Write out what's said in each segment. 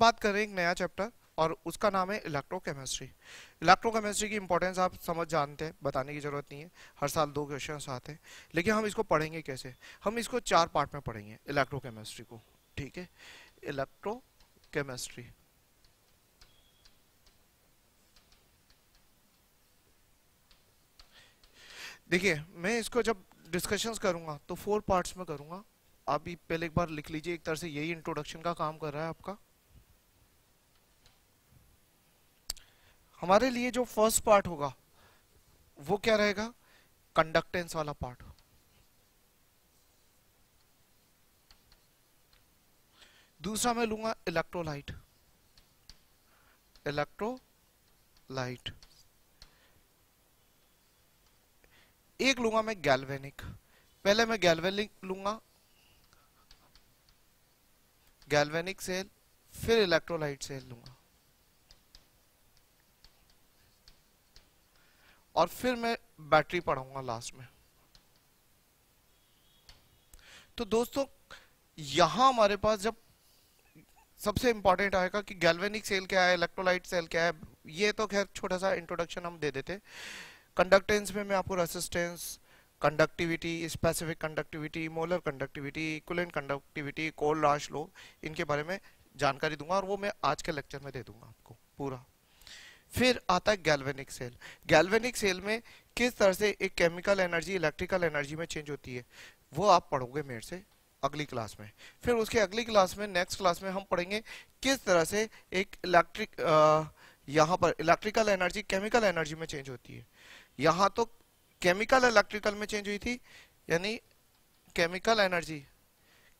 बात कर रहे हैं एक नया चैप्टर और उसका नाम है इलेक्ट्रोकेमिस्ट्री इलेक्ट्रोकेमिस्ट्री की इंपॉर्टेंस आप समझ जानते हैं, बताने की ज़रूरत नहीं है। हर साल दो क्वेश्चन आते हैं। लेकिन हम इसको पढ़ेंगे कैसे? हम इसको चार पार्ट में पढ़ेंगे इलेक्ट्रोकेमिस्ट्री को। ठीक है? इलेक्ट्रोकेमिस्ट्री देखिए, मैं इसको जब डिस्कशंस करूँगा तो फोर पार्ट्स में करूँगा। आप भी पहले एक बार लिख लीजिए, एक तरह से यही इंट्रोडक्शन का काम कर रहा है आपका। हमारे लिए जो फ़र्स्ट पार्ट होगा, वो क्या रहेगा? कंडक्टेंस वाला पार्ट दूसरा मैं लूँगा इलेक्ट्रोलाइट इलेक्ट्रोलाइट एक लूँगा मैं गैल्वेनिक पहले मैं गैल्वेनिक लूँगा. गैल्वेनिक सेल फिर इलेक्ट्रोलाइट सेल लूँगा. और फिर मैं बैटरी पढ़ाऊँगा लास्ट में। तो दोस्तों, यहाँ हमारे पास जब सबसे इंपॉर्टेंट आएगा कि गैल्वेनिक सेल क्या है इलेक्ट्रोलाइट सेल क्या है, ये तो खैर छोटा सा इंट्रोडक्शन हम दे देते। कंडक्टेंस में मैं आपको resistance conductivity specific conductivity molar conductivity equivalent conductivity Kohlrausch law इनके बारे में जानकारी दूँगा और वो मैं आज के लेक्चर में दे दूँगा आपको पूरा। फिर आता है गैल्वेनिक सेल गैल्वेनिक सेल में किस तरह से एक केमिकल एनर्जी इलेक्ट्रिकल एनर्जी में चेंज होती है, वो आप पढ़ोगे मेरे से अगली क्लास में. फिर उसके अगली क्लास में नेक्स्ट क्लास में हम पढ़ेंगे किस तरह से एक इलेक्ट्रिक यहाँ पर इलेक्ट्रिकल एनर्जी केमिकल एनर्जी में चेंज होती है. यहाँ तो केमिकल इलेक्ट्रिकल में चेंज हुई थी, यानी केमिकल एनर्जी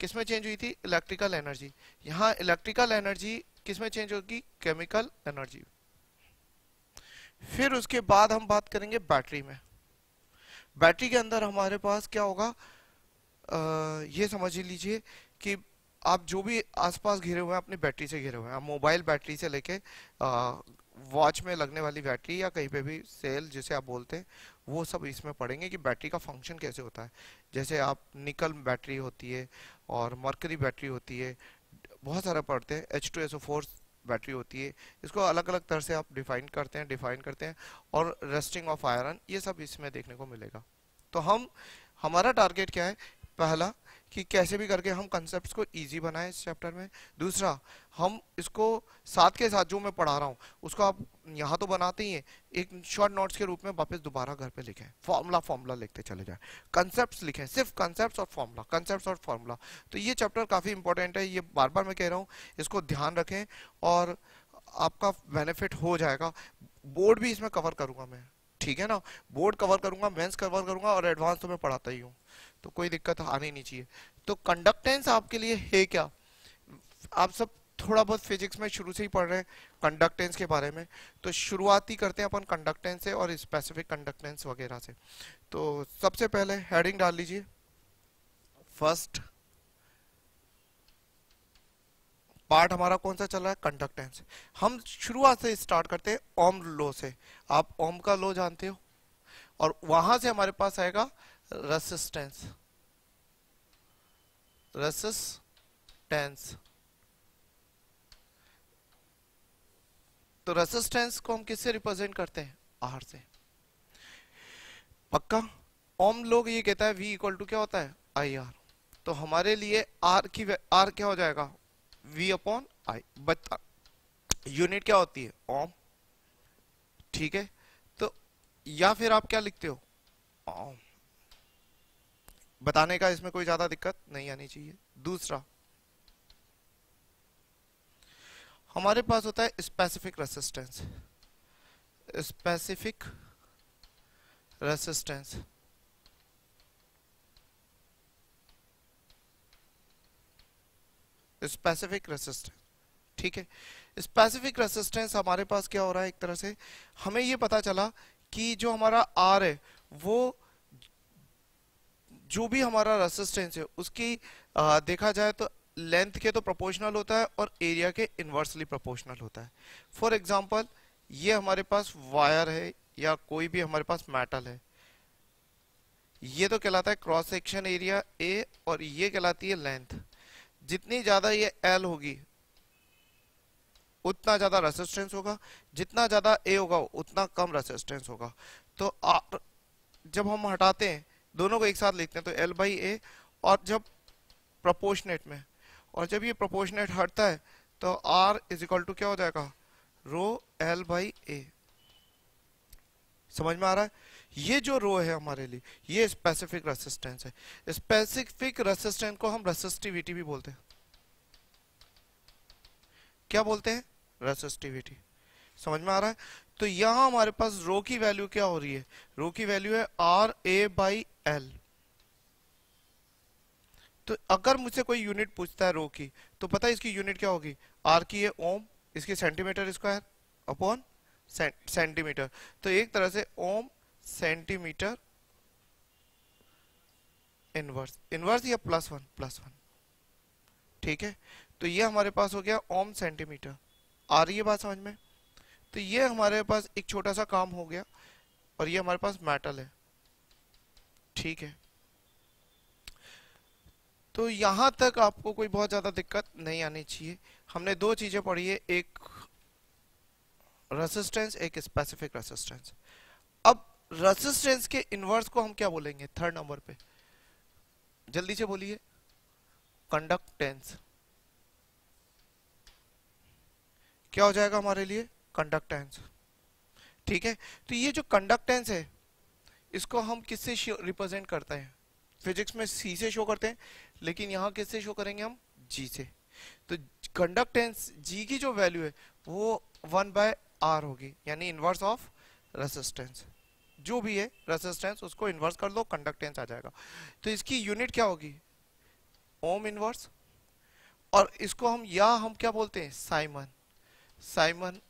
किसमें चेंज हुई थी? इलेक्ट्रिकल एनर्जी यहाँ इलेक्ट्रिकल एनर्जी किसमें चेंज होगी? केमिकल एनर्जी फिर उसके बाद हम बात करेंगे बैटरी में। बैटरी के अंदर हमारे पास क्या होगा? आ, ये समझ लीजिए कि आप जो भी आसपास घिरे हुए हैं अपनी बैटरी से घिरे हुए हैं मोबाइल बैटरी से लेके वॉच में लगने वाली बैटरी या कहीं पे भी सेल जिसे आप बोलते हैं वो सब इसमें पढ़ेंगे कि बैटरी का फ़ंक्शन कैसे होता है। जैसे आप निकल बैटरी होती है और मरकरी बैटरी होती है बहुत सारा पढ़ते हैं H two S O four battery होती है, इसको अलग अलग तरह से आप डिफाइन करते हैं, डिफाइन करते हैं और रेस्टिंग ऑफ़ आयरन ये सब इसमें देखने को मिलेगा। तो हम, हमारा टारगेट क्या है? पहला कि कैसे भी करके हम कंसेप्ट को इजी बनाएँ इस चैप्टर में। दूसरा, हम इसको साथ के साथ जो मैं पढ़ा रहा हूँ, उसको आप यहाँ तो बनाते ही हैं, एक शॉर्ट नोट्स के रूप में वापस दोबारा घर पे लिखें। फॉर्मूला फॉर्मूला लिखते चले जाए। कंसेप्ट लिखें, सिर्फ़ कंसेप्ट और फॉर्मूला कंसेप्ट और फॉर्मूला तो ये चैप्टर काफ़ी इंपॉर्टेंट है, ये बार बार मैं कह रहा हूँ, इसको ध्यान रखें और आपका बेनिफिट हो जाएगा। बोर्ड भी इसमें कवर करूँगा मैं, ठीक है ना? बोर्ड कवर करूँगा मेंस कवर करूँगा और एडवांस तो मैं पढ़ाता ही हूँ। तो कोई दिक्कत आनी नहीं चाहिए। तो कंडक्टेंस आपके लिए है क्या? आप सब थोड़ा बहुत फिजिक्स में शुरू से ही पढ़ रहे हैं कंडक्टेंस के बारे में। तो शुरुआती करते हैं अपन कंडक्टेंस से और स्पेसिफिक कंडक्टेंस वगैरह से। तो सबसे पहले हेडिंग डाल लीजिए। फ़र्स्ट पार्ट हमारा कौन सा चल रहा है? कंडक्टेंस हम शुरुआत से स्टार्ट करते हैं ओम लो से। आप ओम का लो जानते हो। और वहाँ से हमारे पास आएगा रेसिस्टेंस रेसिस्टेंस तो रेसिस्टेंस को हम किससे रिप्रेजेंट करते हैं? आर से। पक्का? ओम लोग ये कहता है v इक्वल टू क्या होता है? आई आर तो हमारे लिए आर की आर क्या हो जाएगा? वी अपॉन आई बता यूनिट क्या होती है? ओम ठीक है? तो या फिर आप क्या लिखते हो? ओम बताने का इसमें कोई ज़्यादा दिक्कत नहीं आनी चाहिए। दूसरा, हमारे पास होता है specific resistance specific resistance specific resistance ठीक है? स्पेसिफिक रेसिस्टेंस हमारे पास क्या हो रहा है एक तरह से? हमें ये पता चला कि जो हमारा आर है, वो जो भी हमारा रेसिस्टेंस है उसकी आ, देखा जाए तो लेंथ के तो प्रोपोर्शनल होता है और एरिया के इन्वर्सली प्रोपोर्शनल होता है। फॉर एग्ज़ाम्पल ये हमारे पास वायर है या कोई भी हमारे पास मेटल है। ये तो कहलाता है क्रॉस सेक्शन एरिया ए और ये कहलाती है लेंथ जितनी ज़्यादा ये एल होगी उतना ज़्यादा रेसिस्टेंस होगा। जितना ज़्यादा ए होगा उतना कम रेसिस्टेंस होगा। तो आर जब हम हटाते हैं दोनों को एक साथ लिखते हैं तो एल बाई ए और जब प्रोपोर्शनेट में, और जब ये प्रोपोर्शनेट हटता है तो आर इज़ इक्वल टू क्या हो जाएगा? रो एल बाई ए समझ में आ रहा है? ये जो रो है हमारे लिए, ये स्पेसिफिक रेसिस्टेंस है। स्पेसिफिक रेसिस्टेंस को हम रेसिस्टिविटी भी बोलते हैं। क्या बोलते हैं? रेसिस्टिविटी समझ में आ रहा है? तो यहाँ हमारे पास रो की वैल्यू क्या हो रही है? रो की वैल्यू है आर ए बाई एल तो अगर मुझसे कोई यूनिट पूछता है रो की तो पता है इसकी यूनिट क्या होगी? आर की है ओम, इसकी सेंटीमीटर स्क्वायर अपॉन सेंटीमीटर तो एक तरह से ओम सेंटीमीटर इनवर्स इनवर्स या प्लस वन प्लस वन ठीक है? तो ये हमारे पास हो गया ओम सेंटीमीटर आ रही है बात समझ में? तो ये हमारे पास एक छोटा सा काम हो गया और ये हमारे पास मेटल है। ठीक है। तो यहाँ तक आपको कोई बहुत ज़्यादा दिक्कत नहीं आनी चाहिए। हमने दो चीज़ें पढ़ी है, एक रेसिस्टेंस एक स्पेसिफिक रेसिस्टेंस अब रेसिस्टेंस के इनवर्स को हम क्या बोलेंगे? थर्ड नंबर पे। जल्दी से बोलिए। कंडक्टेंस क्या हो जाएगा हमारे लिए? कंडक्टेंस ठीक है? तो ये जो कंडक्टेंस है, इसको हम किससे रिप्रेजेंट करते हैं? फिजिक्स में सी से शो करते हैं, लेकिन यहाँ किससे शो करेंगे हम? जी से। तो कंडक्टेंस जी की जो वैल्यू है, वो वन बाय आर होगी, यानी इनवर्स ऑफ़ रेसिस्टेंस जो भी है रेसिस्टेंस उसको इन्वर्स कर लो कंडक्टेंस आ जाएगा। तो इसकी यूनिट क्या होगी? ओम इनवर्स और इसको हम, या हम क्या बोलते हैं? साइमन साइमन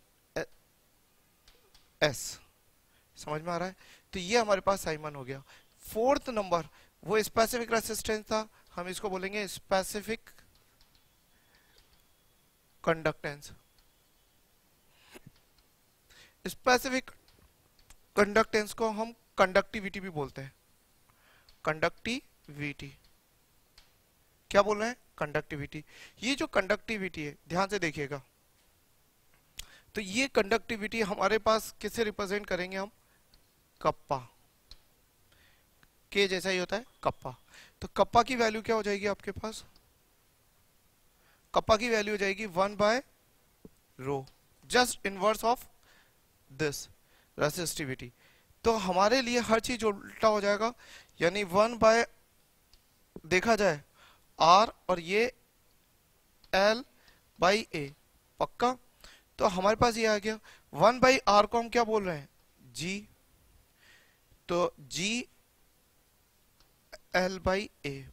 एस समझ में आ रहा है? तो ये हमारे पास साइमन हो गया। फोर्थ नंबर, वो स्पेसिफिक रेसिस्टेंस था। हम इसको बोलेंगे स्पेसिफिक कंडक्टेंस स्पेसिफिक कंडक्टेंस को हम कंडक्टिविटी भी बोलते हैं। कंडक्टिविटी क्या बोल रहे हैं? कंडक्टिविटी ये जो कंडक्टिविटी है, ध्यान से देखिएगा। तो ये कंडक्टिविटी हमारे पास किसे रिप्रेजेंट करेंगे हम? कप्पा। के जैसा ही होता है, कप्पा। तो कप्पा की वैल्यू क्या हो जाएगी आपके पास? कप्पा की वैल्यू हो जाएगी one by rho just inverse of this resistivity तो हमारे लिए हर चीज़ उल्टा हो जाएगा, यानी वन बाय देखा जाए आर और ये एल बाई ए पक्का? तो हमारे पास ये आ गया। वन बाई आर को हम क्या बोल रहे हैं? जी तो जी एल बाई ए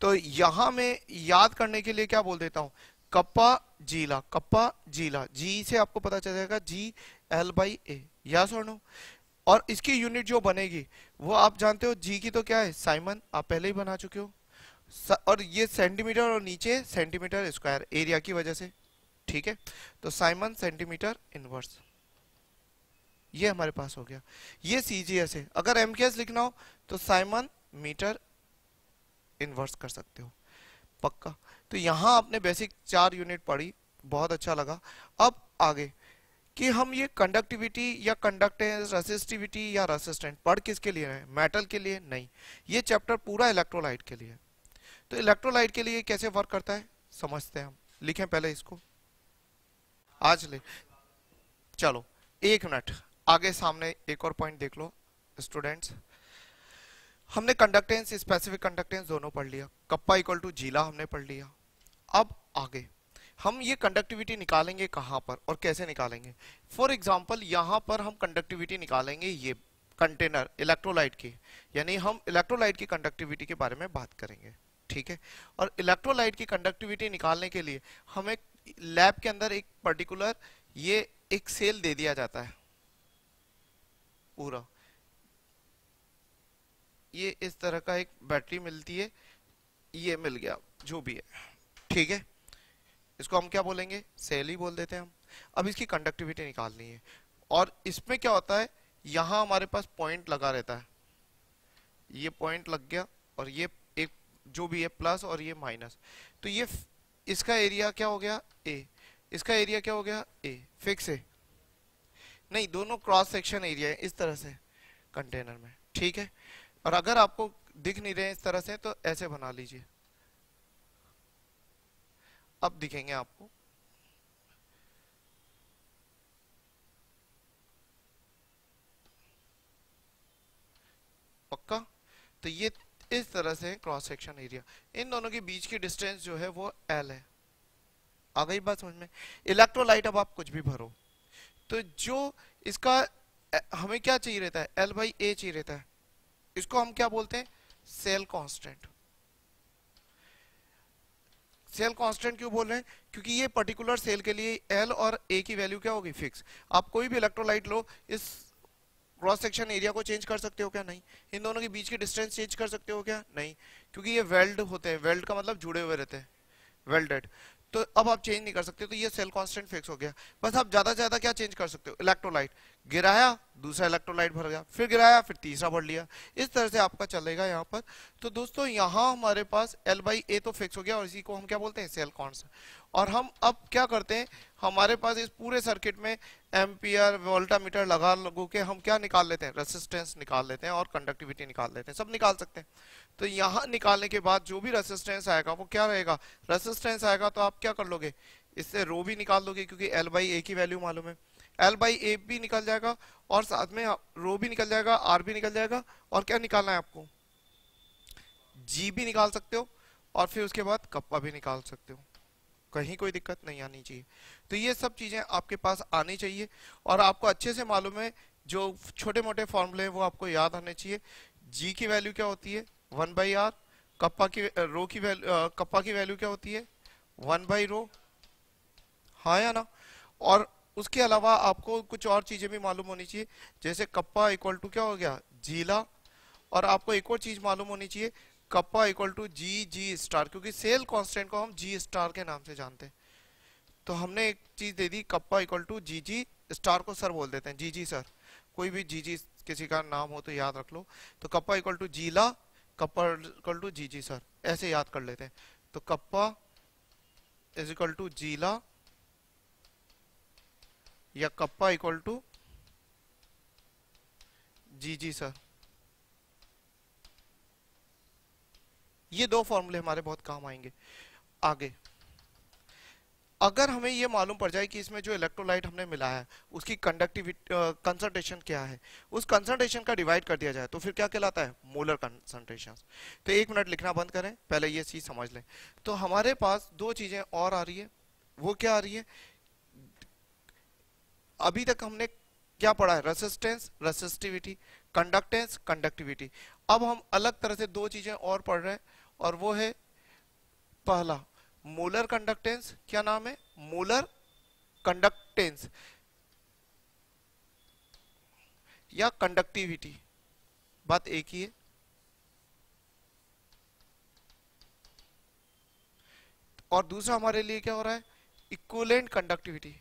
तो यहाँ में याद करने के लिए क्या बोल देता हूँ? कप्पा जीला कप्पा जीला। जी से आपको पता चल जाएगा जी एल बाई ए या सोनो। और इसकी यूनिट जो बनेगी, वो आप जानते हो जी की तो क्या है? साइमन, आप पहले ही बना चुके हो। और ये सेंटीमीटर और नीचे सेंटीमीटर स्क्वायर एरिया की वजह से। ठीक है? तो साइमन सेंटीमीटर इनवर्स। ये हमारे पास हो गया। ये सीजीएस है। अगर एमकेएस लिखना हो तो साइमन मीटर इनवर्स कर सकते हो। पक्का? तो यहाँ आपने बेसिक चार यूनिट पढ़ी। बहुत अच्छा लगा। अब आगे। कि हम ये कंडक्टिविटी या कंडक्टेंस रेसिस्टिविटी या रेसिस्टेंट पढ़ किसके लिए है मेटल के लिए नहीं। ये चैप्टर पूरा इलेक्ट्रोलाइट के लिए। तो इलेक्ट्रोलाइट के लिए कैसे वर्क करता है? समझते हैं हम। लिखें पहले इसको। आज ले। चलो, एक मिनट। आगे सामने एक और पॉइंट देख लो स्टूडेंट्स हमने कंडक्टेंस स्पेसिफिक कंडक्टेंस दोनों पढ़ लिया। कप्पा इक्वल टू जीला हमने पढ़ लिया। अब आगे। हम ये कंडक्टिविटी निकालेंगे कहाँ पर और कैसे निकालेंगे? फॉर एग्ज़ाम्पल यहाँ पर हम कंडक्टिविटी निकालेंगे ये कंटेनर इलेक्ट्रोलाइट की। यानी हम इलेक्ट्रोलाइट की कंडक्टिविटी के बारे में बात करेंगे। ठीक है? और इलेक्ट्रोलाइट की कंडक्टिविटी निकालने के लिए हमें लैब के अंदर एक पर्टिकुलर ये एक सेल दे दिया जाता है। पूरा। ये इस तरह का एक बैटरी मिलती है, ये मिल गया, जो भी है। ठीक है? इसको हम क्या बोलेंगे? सेल ही बोल देते हैं हम। अब इसकी कंडक्टिविटी निकालनी है। और इसमें क्या होता है? यहाँ हमारे पास पॉइंट लगा रहता है। ये पॉइंट लग गया और ये एक जो भी है प्लस और ये माइनस तो ये इसका एरिया क्या हो गया? ए इसका एरिया क्या हो गया? ए फिक्स है नहीं, दोनों क्रॉस सेक्शन एरिया है, इस तरह से कंटेनर में, ठीक है? और अगर आपको दिख नहीं रहे इस तरह से तो ऐसे बना लीजिए। अब दिखेंगे आपको। पक्का? तो ये इस तरह से क्रॉस सेक्शन एरिया इन दोनों के बीच की डिस्टेंस जो है वो एल है। आ गई बात समझ में? इलेक्ट्रोलाइट अब आप कुछ भी भरो। तो जो इसका हमें क्या चाहिए रहता है? एल बाई ए चाहिए रहता है। इसको हम क्या बोलते हैं? सेल कांस्टेंट सेल कांस्टेंट क्यों बोल रहे हैं? क्योंकि ये पर्टिकुलर सेल के लिए एल और ए की वैल्यू क्या होगी? फिक्स आप कोई भी इलेक्ट्रोलाइट लो, इस क्रॉस सेक्शन एरिया को चेंज कर सकते हो क्या? नहीं। इन दोनों के बीच की डिस्टेंस चेंज कर सकते हो क्या? नहीं। क्योंकि ये वेल्ड होते हैं। वेल्ड का मतलब जुड़े हुए रहते हैं। वेल्डेड तो अब आप चेंज नहीं कर सकते। तो ये सेल कांस्टेंट फिक्स हो गया। बस आप ज़्यादा ज़्यादा क्या चेंज कर सकते हो? इलेक्ट्रोलाइट गिराया, दूसरा इलेक्ट्रोलाइट भर गया। फिर गिराया, फिर तीसरा भर लिया। इस तरह से आपका चलेगा यहाँ पर। तो दोस्तों, यहाँ हमारे पास एल बाई ए तो फिक्स हो गया और इसी को हम क्या बोलते हैं? सेल कॉन्स और हम अब क्या करते हैं? हमारे पास इस पूरे सर्किट में एम्पियर वोल्टामीटर लगा लगो के हम क्या निकाल लेते हैं? रेसिस्टेंस निकाल लेते हैं और कंडक्टिविटी निकाल लेते हैं। सब निकाल सकते हैं। तो यहाँ निकालने के बाद जो भी रेसिस्टेंस आएगा, वो क्या रहेगा? रेसिस्टेंस आएगा तो आप क्या कर लोगे? इससे रो भी निकाल लोगे क्योंकि एल बाई ए की वैल्यू मालूम है। एल बाई ए भी निकल जाएगा और साथ में रो भी निकल जाएगा आर भी निकल जाएगा और क्या निकालना है आपको? जी भी निकाल सकते हो और फिर उसके बाद कप्पा भी निकाल सकते हो। कहीं कोई दिक्कत नहीं आनी चाहिए। तो ये सब चीज़ें आपके पास आनी चाहिए और आपको अच्छे से मालूम है, जो छोटे मोटे फॉर्मूले हैं, वो आपको याद आने चाहिए। जी की वैल्यू क्या होती है? वन बाई आर कप्पा की रो की वैल्यू कप्पा की वैल्यू क्या होती है? वन बाई रो हाँ या ना? और उसके अलावा आपको कुछ और चीज़ें भी मालूम होनी चाहिए। जैसे कप्पा इक्वल टू क्या हो गया? जीला और आपको एक और चीज़ मालूम होनी चाहिए kappa equal to G G star क्योंकि सेल कांस्टेंट को हम जी स्टार के नाम से जानते हैं। तो हमने एक चीज़ दे दी kappa equal to G G star को सर बोल देते हैं जी जी सर कोई भी जी जी किसी का नाम हो तो याद रख लो। तो कप्पा इक्वल टू जीला kappa equal to G G sir ऐसे याद कर लेते हैं। तो कप्पा इज़ इक्वल टू जीला या kappa equal to G G sir ये दो फॉर्मूले हमारे बहुत काम आएँगे। आगे। अगर हमें ये मालूम पड़ जाए कि इसमें जो इलेक्ट्रोलाइट हमने मिलाया है, उसकी कंडक्टिविटी कंसंट्रेशन क्या है, उस कंसंट्रेशन का डिवाइड कर दिया जाए तो फिर क्या कहलाता है? मोलर कंसंट्रेशन तो एक मिनट लिखना बंद करें, पहले ये चीज़ समझ लें। तो हमारे पास दो चीज़ें और आ रही है। वो क्या आ रही है? अभी तक हमने क्या पढ़ा है? रेसिस्टेंस रेसिस्टिविटी कंडक्टेंस कंडक्टिविटी अब हम अलग तरह से दो चीज़ें और पढ़ रहे हैं। और वो है पहला मोलर कंडक्टेंस क्या नाम है? मोलर कंडक्टेंस या कंडक्टिविटी बात एक ही है। और दूसरा हमारे लिए क्या हो रहा है? इक्वलेंट कंडक्टिविटी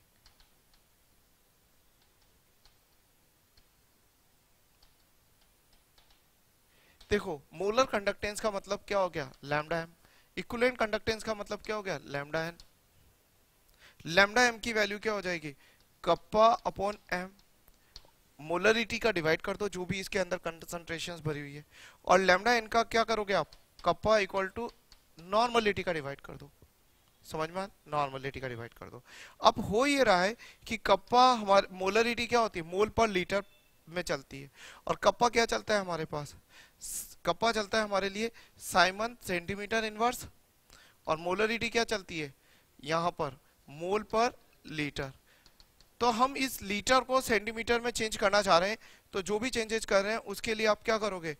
देखो मोलर कंडक्टेंस का मतलब क्या हो गया? लैम्डा एम इक्वलेंट कंडक्टेंस का मतलब क्या हो गया? लैम्डा एन लैम्डा एम की वैल्यू क्या हो जाएगी? कप्पा अपॉन एम मोलरिटी का डिवाइड कर दो, जो भी इसके अंदर कंसंट्रेशन भरी हुई है। और लैम्डा एन का क्या करोगे आप? कप्पा इक्वल टू नॉर्मलिटी का डिवाइड कर दो। समझ में नॉर्मलिटी का डिवाइड कर दो। अब हो ये रहा है कि कप्पा हमारे मोलरिटी क्या होती है? मोल पर लीटर में चलती है। और कप्पा क्या चलता है हमारे पास? कप्पा चलता है हमारे लिए, साइमन, सेंटीमीटर इनवर्स, और मोलरिटी क्या चलती है? यहाँ पर, मोल पर लीटर। तो हम इस लीटर को सेंटीमीटर में चेंज करना चाह रहे हैं तो जो भी चेंजेस कर रहे हैं, उसके लिए आप क्या करोगे?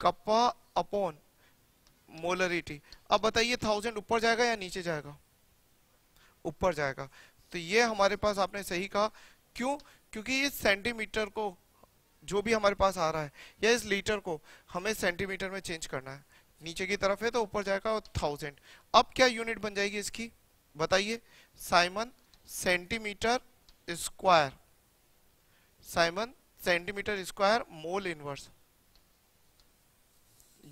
कप्पा अपॉन मोलरिटी अब बताइए थाउज़ेंड ऊपर जाएगा या नीचे जाएगा? ऊपर जाएगा। तो ये हमारे पास आपने सही कहा। क्यों? क्योंकि इस सेंटीमीटर को जो भी हमारे पास आ रहा है, या इस लीटर को हमें सेंटीमीटर में चेंज करना है। नीचे की तरफ़ है तो ऊपर जाएगा थाउज़ेंड अब क्या यूनिट बन जाएगी इसकी? बताइए। Siemens centimetre square siemens centimetre square mole inverse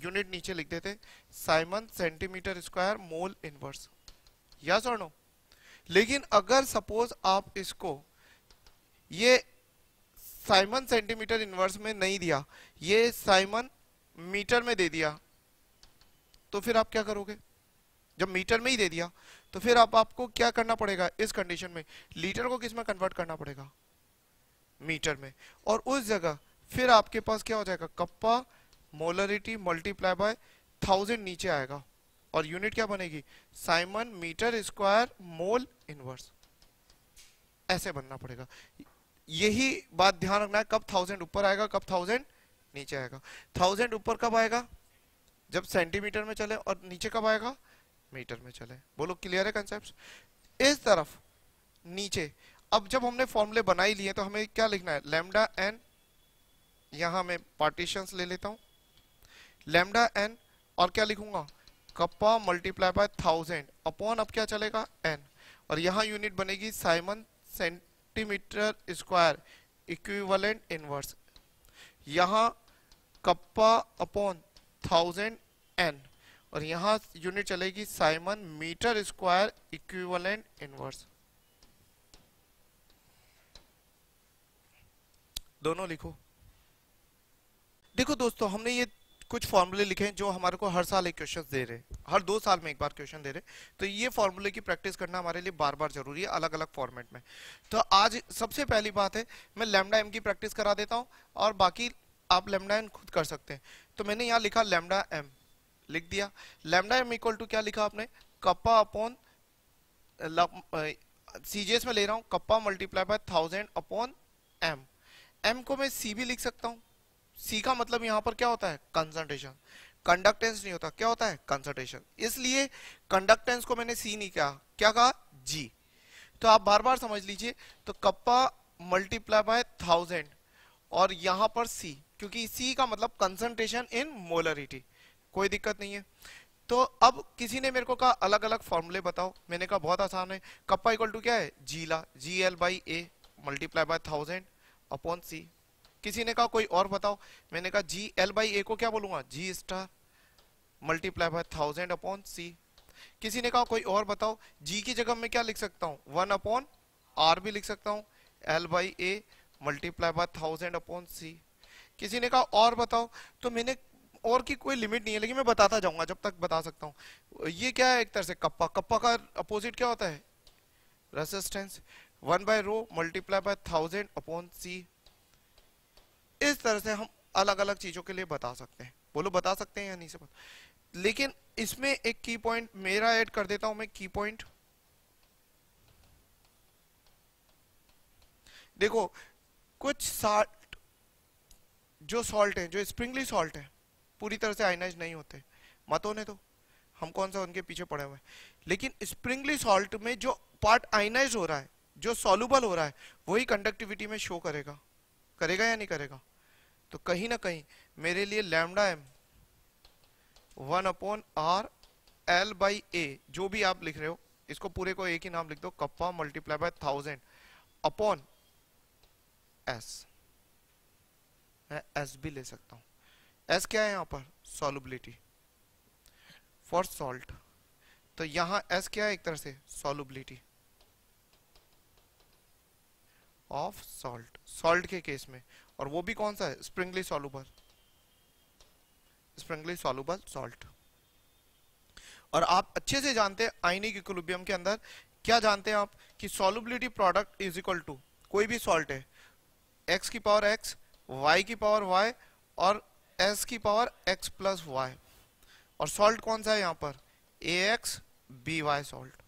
unit नीचे लिख देते siemens centimetre square mole inverse yes और नो लेकिन अगर सपोज़ आप इसको ये साइमन सेंटीमीटर इनवर्स में नहीं दिया, ये साइमन मीटर में दे दिया। तो फिर आप क्या करोगे? जब मीटर में ही दे दिया तो फिर आप, आपको क्या करना पड़ेगा इस कंडीशन में? लीटर को किसमें कन्वर्ट करना पड़ेगा? मीटर में। और उस जगह फिर आपके पास क्या हो जाएगा? Kappa molarity multiply by thousand नीचे आएगा। और यूनिट क्या बनेगी? Siemens metre square mole inverse. ऐसे बनना पड़ेगा। यही बात ध्यान रखना है, कब थाउज़ेंड ऊपर आएगा, कब थाउज़ेंड नीचे आएगा। थाउज़ेंड ऊपर कब आएगा? जब सेंटीमीटर में चले और नीचे कब आएगा? मीटर में चले। बोलो क्लियर है कंसेप्ट इस तरफ़, नीचे। अब जब हमने फॉर्मूले बना ही लिए तो हमें क्या लिखना है? लेमडा एन यहाँ मैं पार्टीशन ले लेता हूँ। लेमडा एन और क्या लिखूँगा? Kappa multiply by thousand upon अब क्या चलेगा? एन और यहाँ यूनिट बनेगी siemens centimetre square equivalent inverse यहाँ कप्पा अपॉन थाउज़ेंड एन और यहाँ यूनिट चलेगी siemens metre square equivalent inverse दोनों लिखो। देखो दोस्तों, हमने ये कुछ फॉर्मूले लिखे जो हमारे को हर साल एक क्वेश्चन दे रहे हर दो साल में एक बार क्वेश्चन दे रहे तो ये फॉर्मूले की प्रैक्टिस करना हमारे लिए बार बार ज़रूरी है अलग अलग फॉर्मेट में। तो आज सबसे पहली बात है, मैं लेमडा एम की प्रैक्टिस करा देता हूँ और बाकी आप लेमडा एम खुद कर सकते हैं। तो मैंने यहाँ लिखा लेमडा एम लिख दिया। लेमडा एम इक्वल टू क्या लिखा आपने? कप्पा अपॉन सीजीएस में ले रहा हूँ, kappa multiply by thousand upon M M को मैं सी भी लिख सकता हूँ। सी का मतलब यहाँ पर क्या होता है? कंसंट्रेशन कंडक्टेंस नहीं होता. क्या होता है? कंसंट्रेशन इसलिए कंडक्टेंस को मैंने सी नहीं कहा. क्या कहा? जी तो आप बार बार समझ लीजिए. तो कप्पा मल्टीप्लाई बाय थाउज़ेंड और यहाँ पर सी क्योंकि सी का मतलब कंसंट्रेशन इन मोलरिटी कोई दिक्कत नहीं है. तो अब किसी ने मेरे को कहा अलग अलग फॉर्मूले बताओ. मैंने कहा बहुत आसान है. कप्पा इक्वल टू क्या है? जीला G L by A multiply by thousand upon C किसी ने कहा, कोई और बताओ? मैंने कहा, जी एल बाई ए को क्या बोलूँगा? G star multiply by thousand upon C किसी ने कहा, कोई और बताओ? जी की जगह मैं क्या लिख सकता हूँ? वन अपॉन आर भी लिख सकता हूँ। L by A multiply by thousand upon C किसी ने कहा, और बताओ? तो मैंने और की कोई लिमिट नहीं है, लेकिन मैं बताता जाऊँगा, जब तक बता सकता हूँ। ये क्या है एक तरह से, कप्पा। कप्पा का अपोजिट क्या होता है? Resistance one by rho multiply by thousand upon C इस तरह से हम अलग अलग चीज़ों के लिए बता सकते हैं। बोलो, बता सकते हैं या नहीं से बता। लेकिन इसमें एक की पॉइंट मेरा ऐड कर देता हूँ मैं की पॉइंट देखो, कुछ साल्ट जो सॉल्ट है, जो स्प्रिंगली सॉल्ट है, पूरी तरह से आइनाइज नहीं होते। मतों ने तो हम कौन सा, उनके पीछे पड़े हुए लेकिन स्प्रिंगली सॉल्ट में जो पार्ट आइनाइज हो रहा है, जो सॉल्युबल हो रहा है, वही कंडक्टिविटी में शो करेगा। करेगा या नहीं करेगा? तो कहीं ना कहीं मेरे लिए lambda M one upon R L by A, जो भी आप लिख रहे हो, इसको पूरे को एक ही नाम लिख दो, kappa multiply by thousand upon S मैं एस भी ले सकता हूँ। एस क्या है यहाँ पर? सॉल्युबिलिटी फॉर सॉल्ट तो यहाँ एस क्या है एक तरह से? सॉल्युबिलिटी ऑफ़ सॉल्ट सॉल्ट के केस में। और वो भी कौन सा है? Sparingly soluble sparingly soluble salt और आप अच्छे से जानते हैं आइनिक इक्विलिब्रियम के अंदर, क्या जानते हैं आप कि solubility product is equal to कोई भी सॉल्ट है एक्स की पावर एक्स वाई की पावर वाई और एस की पावर एक्स प्लस वाई और सॉल्ट कौन सा है यहाँ पर? A X B Y salt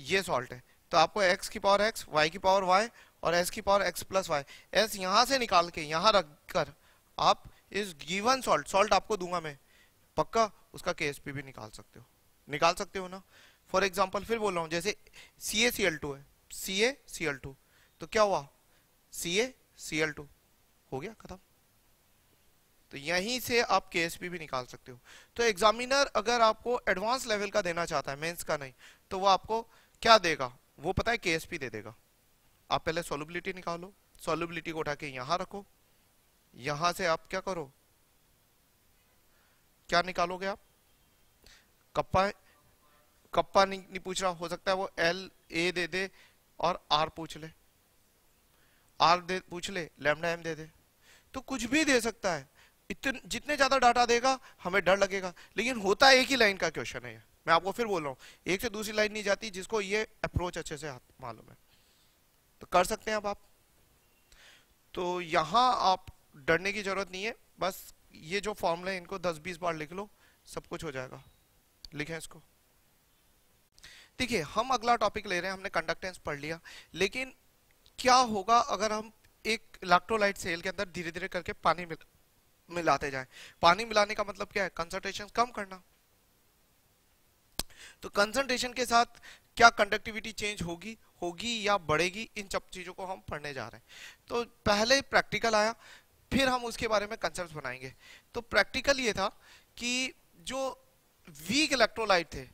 ये सॉल्ट है. तो आपको एक्स की पावर एक्स वाई की पावर y और s की power X plus Y S यहाँ से निकाल के यहाँ रखकर आप इस गिवन सॉल्ट सॉल्ट आपको दूँगा मैं। पक्का? उसका के भी निकाल सकते हो। निकाल सकते हो ना? फॉर एग्ज़ाम्पल फिर बोल रहा हूँ, जैसे सी ए सी एल टू है। सी ए सी एल टू तो क्या हुआ? सी ए सी एल टू हो गया? खत्म। तो यहीं से आप के भी निकाल सकते हो। तो एग्जामिनर अगर आपको एडवांस लेवल का देना चाहता है मेंस का नहीं तो वो आपको क्या देगा? वो पता है केएसपी दे देगा। आप पहले सोलबिलिटी निकालो सोलबिलिटी को उठा के यहाँ रखो। यहाँ से आप क्या करो? क्या निकालोगे आप? कप्पा कप्पा नहीं, नहीं पूछ रहा हो सकता है वो एल ए दे दे और आर पूछ ले। आर दे पूछ ले लेमडा एम दे दे। तो कुछ भी दे सकता है। इतने जितने ज़्यादा डाटा देगा हमें डर लगेगा। लेकिन होता एक ही लाइन का क्वेश्चन है मैं आपको फिर बोल रहा हूँ एक से दूसरी लाइन नहीं जाती जिसको ये अप्रोच अच्छे से मालूम है। तो कर सकते हैं अब आप। तो यहाँ आप डरने की ज़रूरत नहीं है बस ये जो फॉर्मूला है इनको 10-20 बार लिख लो सब कुछ हो जाएगा। लिखें इसको। देखिए हम अगला टॉपिक ले रहे हैं हमने कंडक्टेंस पढ़ लिया लेकिन क्या होगा अगर हम एक इलेक्ट्रोलाइट सेल के अंदर धीरे धीरे करके पानी मिल, मिलाते जाएँ? पानी मिलाने का मतलब क्या है? कंसंट्रेशन कम करना। तो कंसंट्रेशन के साथ क्या कंडक्टिविटी चेंज होगी होगी या बढ़ेगी, इन सब चीज़ों को हम पढ़ने जा रहे हैं। तो पहले प्रैक्टिकल आया, फिर हम उसके बारे में कंसेप्ट बनाएँगे। तो प्रैक्टिकल ये था कि जो वीक इलेक्ट्रोलाइट थे,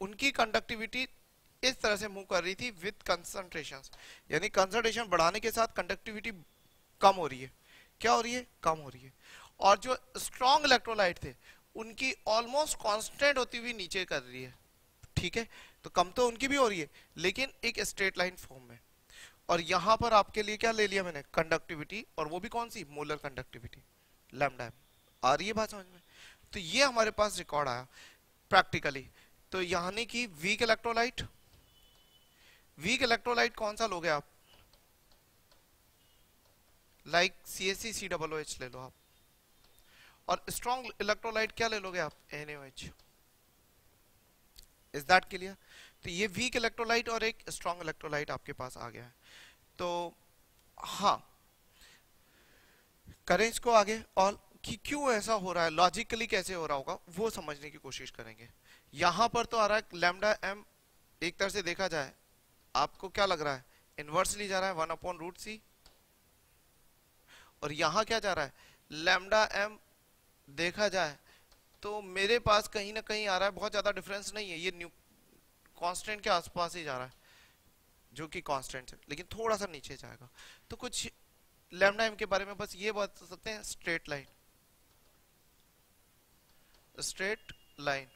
उनकी कंडक्टिविटी इस तरह से मूव कर रही थी विद कंसंट्रेशन यानी कंसंट्रेशन बढ़ाने के साथ कंडक्टिविटी कम हो रही है। क्या हो रही है? कम हो रही है। और जो स्ट्रॉन्ग इलेक्ट्रोलाइट थे, उनकी ऑलमोस्ट कांस्टेंट होती हुई नीचे कर रही है। ठीक है? तो कम तो उनकी भी हो रही है, लेकिन एक स्ट्रेट लाइन फॉर्म में और यहाँ पर आपके लिए क्या ले लिया मैंने? कंडक्टिविटी और वो भी कौन सी? मोलर कंडक्टिविटी लैम्डा आ रही है बात समझ में? तो ये हमारे पास रिकॉर्ड आया प्रैक्टिकली तो यानी कि वीक इलेक्ट्रोलाइट वीक इलेक्ट्रोलाइट कौन सा लोगे आप? Like C S C C double O H ले लो आप। और स्ट्रॉन्ग इलेक्ट्रोलाइट क्या ले लोगे आप? N H is that clear तो ये वीक इलेक्ट्रोलाइट और एक स्ट्रॉन्ग इलेक्ट्रोलाइट आपके पास आ गया है। तो हाँ। करें इसको आगे और कि क्यों ऐसा हो रहा है? लॉजिकली कैसे हो रहा होगा? वो समझने की कोशिश करेंगे। यहाँ पर तो आ रहा है लेमडा एम एक तरह से देखा जाए। आपको क्या लग रहा है? इनवर्सली जा रहा है वन अपॉन रूट सी और यहाँ क्या जा रहा है? लेमडा एम देखा जाए तो मेरे पास कहीं ना कहीं आ रहा है, बहुत ज़्यादा डिफरेंस नहीं है। ये न्यू कांस्टेंट के आसपास ही जा रहा है, जो कि कांस्टेंट है। लेकिन थोड़ा सा नीचे जाएगा। तो कुछ लेमडा एम के बारे में बस ये बता सकते हैं स्ट्रेट लाइन स्ट्रेट लाइन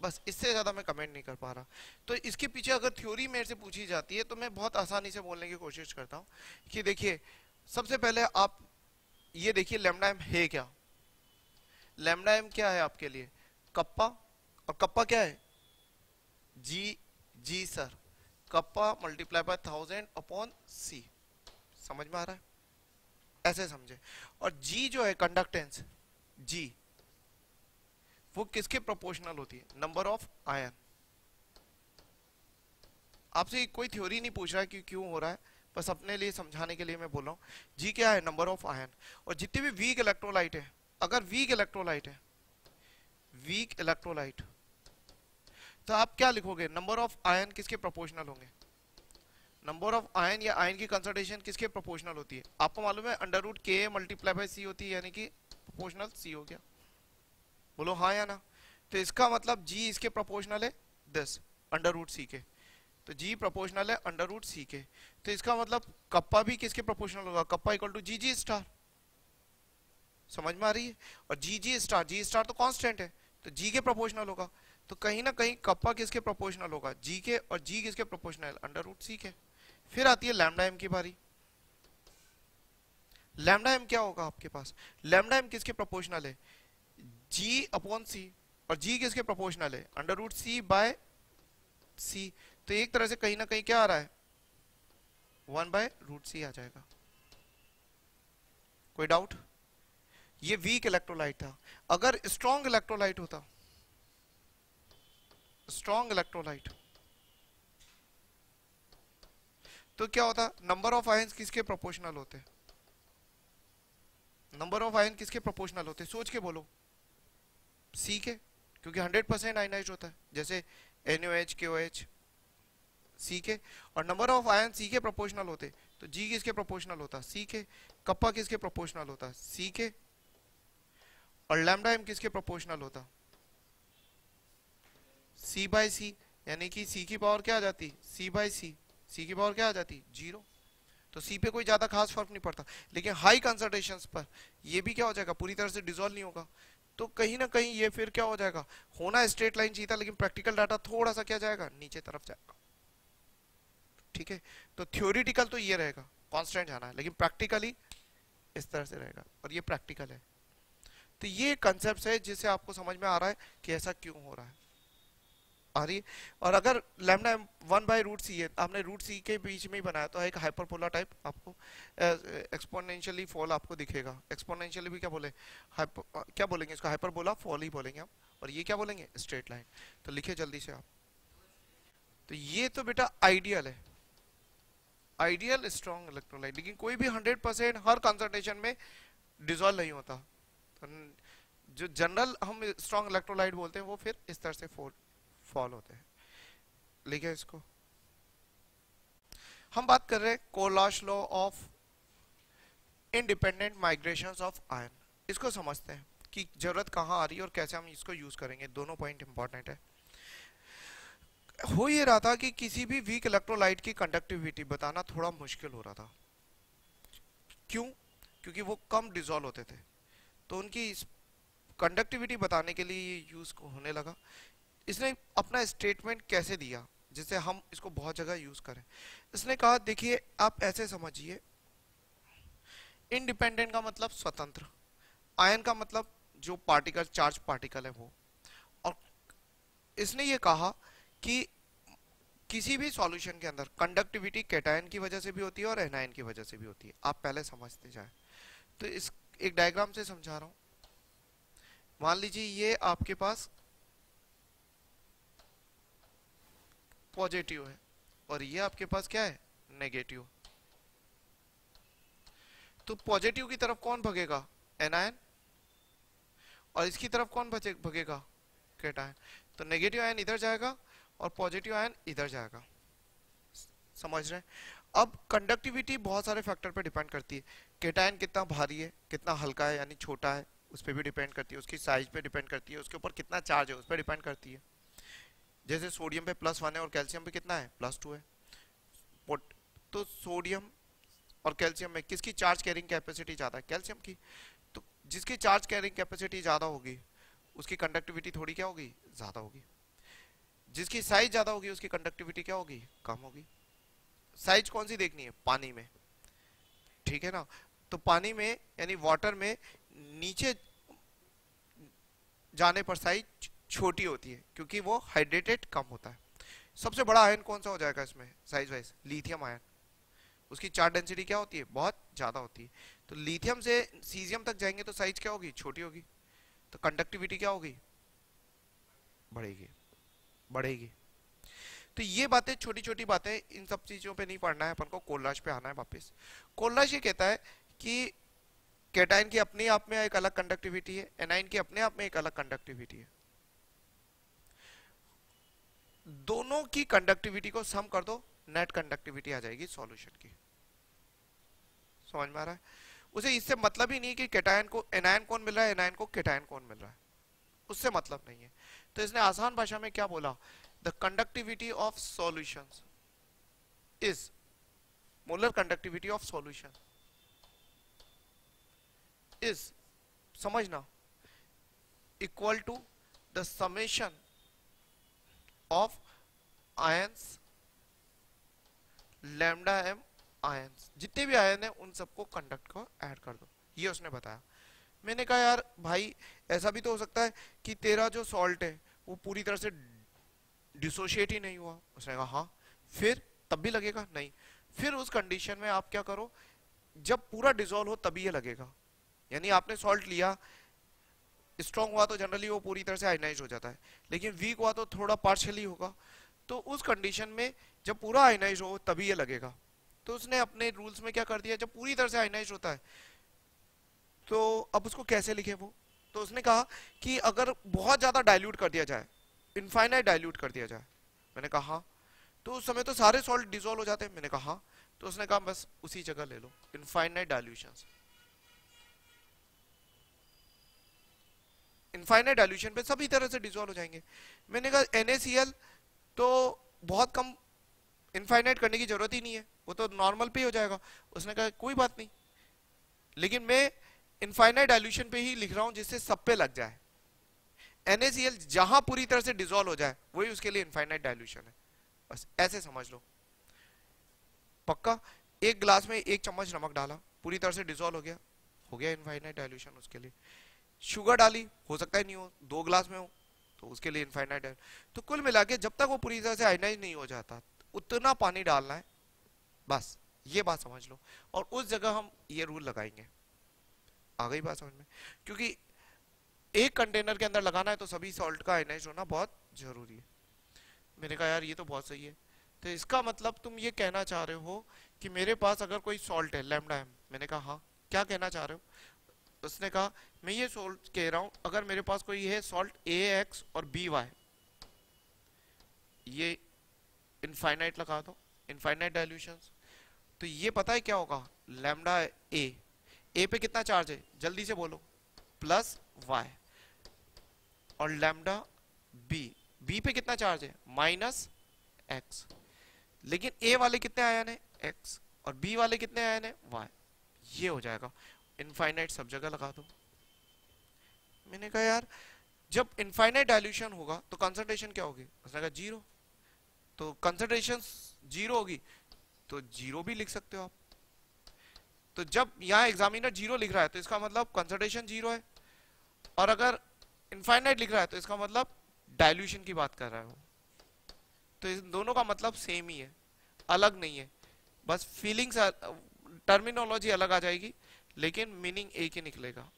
बस इससे ज़्यादा मैं कमेंट नहीं कर पा रहा। तो इसके पीछे अगर थ्योरी मेरे से पूछी जाती है तो मैं बहुत आसानी से बोलने की कोशिश करता हूँ कि देखिए, सबसे पहले आप ये देखिए लेमडा एम है क्या? लेमडा एम क्या है आपके लिए? कप्पा। और कप्पा क्या है? G G sir. Kappa multiply by thousand upon C समझ में आ रहा है? ऐसे समझे। और जी जो है कंडक्टेंस जी वो किसके प्रोपोर्शनल होती है? नंबर ऑफ़ आयन आपसे कोई थ्योरी नहीं पूछ रहा है कि क्यों हो रहा है, बस अपने लिए समझाने के लिए मैं बोल रहा हूँ। जी क्या है? नंबर ऑफ़ आयन और जितने भी वीक इलेक्ट्रोलाइट है अगर वीक इलेक्ट्रोलाइट है वीक इलेक्ट्रोलाइट तो आप क्या लिखोगे? नंबर ऑफ़ आयन किसके प्रोपोर्शनल होंगे? नंबर ऑफ़ आयन या आयन की कंसंट्रेशन किसके प्रोपोर्शनल होती है? आपको मालूम है अंडर रूट के मल्टीप्लाई बाय सी होती है, यानी कि प्रोपोर्शनल सी हो गया। बोलो हाँ या ना? तो इसका मतलब जी इसके प्रोपोर्शनल है दस अंडर रूट सी के। तो जी प्रोपोर्शनल है अंडर रूट सी के। तो इसका मतलब कप्पा भी किसके प्रोपोर्शनल होगा? Kappa equal to G G star समझ में आ रही है? और G G star G star तो कांस्टेंट है। तो जी के प्रोपोर्शनल होगा। तो कहीं ना कहीं कप्पा किसके प्रोपोर्शनल होगा? जी के और जी किसके प्रोपोर्शनल अंडर रूट सी के। फिर आती है लैमडा एम की बारी। लैमडा एम क्या होगा आपके पास? लैमडा एम किसके प्रोपोर्शनल है? जी अपॉन सी और जी किसके प्रोपोर्शनल है? Under root C by C तो एक तरह से कहीं ना कहीं क्या आ रहा है? वन बाय रूट सी आ जाएगा। कोई डाउट ये वीक इलेक्ट्रोलाइट था। अगर स्ट्रॉन्ग इलेक्ट्रोलाइट होता स्ट्रॉन्ग इलेक्ट्रोलाइट तो क्या होता? नंबर ऑफ़ आयंस किसके प्रोपोर्शनल होते? नंबर ऑफ़ आयन किसके प्रोपोर्शनल होते? सोच के बोलो। सी के, क्योंकि 100 परसेंट आयनाइज होता है। जैसे एन एच के ओ एच सी के, और नंबर ऑफ़ आयन सी के प्रोपोर्शनल होते। तो जी किसके प्रोपोर्शनल होता? सी के। कप्पा किसके प्रोपोर्शनल होता? सी के। और लैम्डा एम किसके प्रोपोर्शनल होता? सी बाय सी यानी कि सी की पावर क्या आ जाती? सी बाय सी सी की पावर क्या आ जाती? ज़ीरो तो सी पे कोई ज़्यादा खास फ़र्क नहीं पड़ता। लेकिन हाई कंसंट्रेशन पर ये भी क्या हो जाएगा? पूरी तरह से डिजोल्व नहीं होगा। तो कहीं ना कहीं ये फिर क्या हो जाएगा? होना स्ट्रेट लाइन था लेकिन प्रैक्टिकल डाटा थोड़ा सा क्या जाएगा? नीचे तरफ़ जाएगा। ठीक है? तो थियोरिटिकल तो ये रहेगा। कांस्टेंट जाना है, लेकिन प्रैक्टिकली इस तरह से रहेगा। और ये प्रैक्टिकल है। तो ये कंसेप्ट है जिसे आपको समझ में आ रहा है कि ऐसा क्यों हो रहा है। आ रही है? और अगर lambda one by root C है, आपने रूट सी के बीच में ही बनाया तो एक हाइपरपोला टाइप आपको एक्सपोनेंशियली फॉल आपको दिखेगा। एक्सपोनेंशियली भी क्या बोले? क्या बोलेंगे इसको? हाइपरबोला फॉल ही बोलेंगे हम। और ये क्या बोलेंगे? स्ट्रेट लाइन तो लिखे जल्दी से आप। तो ये तो बेटा आइडियल है। आइडियल स्ट्रॉन्ग इलेक्ट्रोलाइट लेकिन कोई भी 100 परसेंट हर कंसंट्रेशन में डिजोल्व नहीं होता। जो जनरल हम स्ट्रॉन्ग इलेक्ट्रोलाइट बोलते हैं, वो फिर इस तरह से फॉल फॉल होते हैं। लिखे इसको। हम बात कर रहे हैं Kohlrausch law of independent migration of ion इसको समझते हैं कि ज़रूरत कहाँ आ रही है और कैसे हम इसको यूज़ करेंगे। दोनों पॉइंट इंपॉर्टेंट है। हो ये रहा था कि किसी भी वीक इलेक्ट्रोलाइट की कंडक्टिविटी बताना थोड़ा मुश्किल हो रहा था। क्यों? क्योंकि वो कम डिजोल्व होते थे। तो उनकी कंडक्टिविटी बताने के लिए ये यूज़ होने लगा। इसने अपना स्टेटमेंट कैसे दिया, जिससे हम इसको बहुत जगह यूज़ करें? इसने कहा, देखिए, आप ऐसे समझिए। इंडिपेंडेंट का मतलब स्वतंत्र। आयन का मतलब जो पार्टिकल चार्ज पार्टिकल है वो। और इसने ये कहा कि किसी भी सॉल्यूशन के अंदर कंडक्टिविटी कैटायन की वजह से भी होती है और एनायन की वजह से भी होती है। आप पहले समझते जाए। तो इस एक डायग्राम से समझा रहा हूँ। मान लीजिए ये आपके पास पॉजिटिव है और ये आपके पास क्या है? नेगेटिव तो पॉजिटिव की तरफ़ कौन भगेगा? एनायन और इसकी तरफ़ कौन भगेगा? कैटायन तो नेगेटिव आयन इधर जाएगा और पॉजिटिव आयन इधर जाएगा। समझ रहे हैं? अब कंडक्टिविटी बहुत सारे फैक्टर पर डिपेंड करती है। केटायन कितना भारी है, कितना हल्का है, यानी छोटा है, उस पर भी डिपेंड करती है, उसकी साइज़ पे डिपेंड करती है, उसके ऊपर कितना चार्ज है, उस पर डिपेंड करती है। जैसे सोडियम पे प्लस वन है और कैल्शियम पे कितना है प्लस टू है। तो सोडियम और कैल्शियम में किसकी चार्ज कैरिंग कैपेसिटी ज़्यादा है? कैल्शियम की। तो जिसकी चार्ज कैरिंग कैपेसिटी ज़्यादा होगी, उसकी कंडक्टिविटी थोड़ी क्या होगी? ज़्यादा होगी। जिसकी साइज़ ज़्यादा होगी, उसकी कंडक्टिविटी क्या होगी? कम होगी। साइज़ कौन सी देखनी है? पानी में। ठीक है ना? तो पानी में, यानी वाटर में नीचे जाने पर साइज़ छोटी होती है, क्योंकि वो हाइड्रेटेड कम होता है। सबसे बड़ा आयन कौन सा हो जाएगा इसमें साइज़ वाइज लिथियम आयन उसकी चार्ज डेंसिटी क्या होती है? बहुत ज़्यादा होती है। तो लिथियम से सीजियम तक जाएँगे तो साइज़ क्या होगी? छोटी होगी। तो कंडक्टिविटी क्या होगी? बढ़ेगी। बढ़ेगी। तो ये बातें छोटी छोटी बातें, इन सब चीज़ों पे नहीं पढ़ना है, अपन को कोलराज पे आना है वापस। कोलराज ये कहता है कि कैटाइन की अपने आप में एक अलग कंडक्टिविटी है, एनाइन की अपने आप में एक अलग कंडक्टिविटी है। दोनों की कंडक्टिविटी को सम कर दो नेट कंडक्टिविटी आ जाएगी सॉल्यूशन की। समझ में आ रहा है? उसे इससे मतलब ही नहीं कि केटायन को एनायन कौन मिल रहा है एनायन को केटायन कौन मिल रहा है। उससे मतलब नहीं है। तो इसने आसान भाषा में क्या बोला? The conductivity of solution is molar conductivity of solution is समझना equal to the summation of ions lambda M ions जितने भी आयन है, उन सबको कंडक्ट को ऐड कर दो। ये उसने बताया। मैंने कहा, यार, भाई, ऐसा भी तो हो सकता है कि तेरा जो सॉल्ट है, वो पूरी तरह से डिसोशिएट ही नहीं हुआ। उसने कहा हाँ। फिर, तब भी लगेगा? नहीं। फिर उस कंडीशन में आप क्या करो, जब पूरा डिजोल्व हो, तभी ये लगेगा। यानी आपने सॉल्ट लिया स्ट्रॉन्ग हुआ तो जनरली वो पूरी तरह से आयनाइज हो जाता है। लेकिन वीक हुआ तो थोड़ा पार्शली होगा। तो उस कंडीशन में जब पूरा आयनाइज हो, तभी ये लगेगा। तो उसने अपने रूल्स में क्या कर दिया, जब पूरी तरह से आयनाइज होता है तो अब उसको कैसे लिखे वो? तो उसने कहा कि अगर बहुत ज़्यादा डाइल्यूट कर दिया जाए इनफाइनाइट डाइल्यूट कर दिया जाए, मैंने कहा हाँ। तो उस समय तो सारे सॉल्ट डिजोल्व हो जाते हैं, मैंने कहा हाँ। तो उसने कहा बस उसी जगह ले लो इनफाइनाइट डाइल्यूशन इनफाइनाइट डाइल्यूशन पे सभी तरह से डिजोल्व हो जाएँगे। मैंने कहा NaCl तो बहुत कम इनफाइनाइट करने की ज़रूरत ही नहीं है। वो तो नॉर्मल पे हो जाएगा। उसने कहा, कोई बात नहीं। लेकिन मैं इनफाइनाइट डाइल्यूशन पे ही लिख रहा हूँ जिससे सब पे लग जाए। NaCl जहाँ पूरी तरह से डिजोल्व हो जाए, वही उसके लिए इनफाइनाइट डायल्यूशन है। बस ऐसे समझ लो। पक्का? एक ग्लास में एक चम्मच नमक डाला। पूरी तरह से डिजोल्व हो गया। हो गया इनफाइनाइट डायल्यूशन उसके लिए। शुगर डाली, हो सकता है नहीं हो, दो ग्लास में हो तो उसके लिए इनफाइनाइट है। तो कुल मिला के जब तक वो पूरी तरह से आयनाइज नहीं हो जाता, उतना पानी डालना है, बस, ये बात समझ लो। और उस जगह हम ये रूल लगाएँगे। आ गई बात समझ में? क्योंकि एक कंटेनर के अंदर लगाना है तो सभी सॉल्ट का आयनाइज होना बहुत ज़रूरी है। मैंने कहा, यार, ये तो बहुत सही है। तो इसका मतलब तुम ये कहना चाह रहे हो कि मेरे पास अगर कोई सॉल्ट है लेमडा एम मैंने कहा हाँ क्या कहना चाह रहे हो? उसने कहा, मैं ये सॉल्ट कह रहा हूँ, अगर मेरे पास कोई है सॉल्ट ए एक्स और बी वाई ये इनफाइनाइट लगा दो इनफाइनाइट डायल्यूशन तो ये पता है क्या होगा? लेमडा ए ए पे कितना चार्ज है? जल्दी से बोलो। प्लस वाई और लेमडा बी बी पे कितना चार्ज है? माइनस एक्स लेकिन ए वाले कितने आयन है? एक्स और बी वाले कितने आयन है? वाई ये हो जाएगा। इनफाइनाइट सब जगह लगा दो। मैंने कहा, यार, जब इनफाइनाइट डायल्यूशन होगा तो कंसंट्रेशन क्या होगी? उसने कहा ज़ीरो तो कंसंट्रेशन ज़ीरो होगी तो ज़ीरो भी लिख सकते हो आप। तो जब यहाँ एग्जामिनर ज़ीरो लिख रहा है तो इसका मतलब कंसंट्रेशन ज़ीरो है। और अगर इनफाइनाइट लिख रहा है तो इसका मतलब डायल्यूशन की बात कर रहा है। वो तो इन दोनों का मतलब सेम ही है, अलग नहीं है। बस फीलिंग्स टर्मिनोलॉजी अलग आ जाएगी। लेकिन मीनिंग एक ही निकलेगा।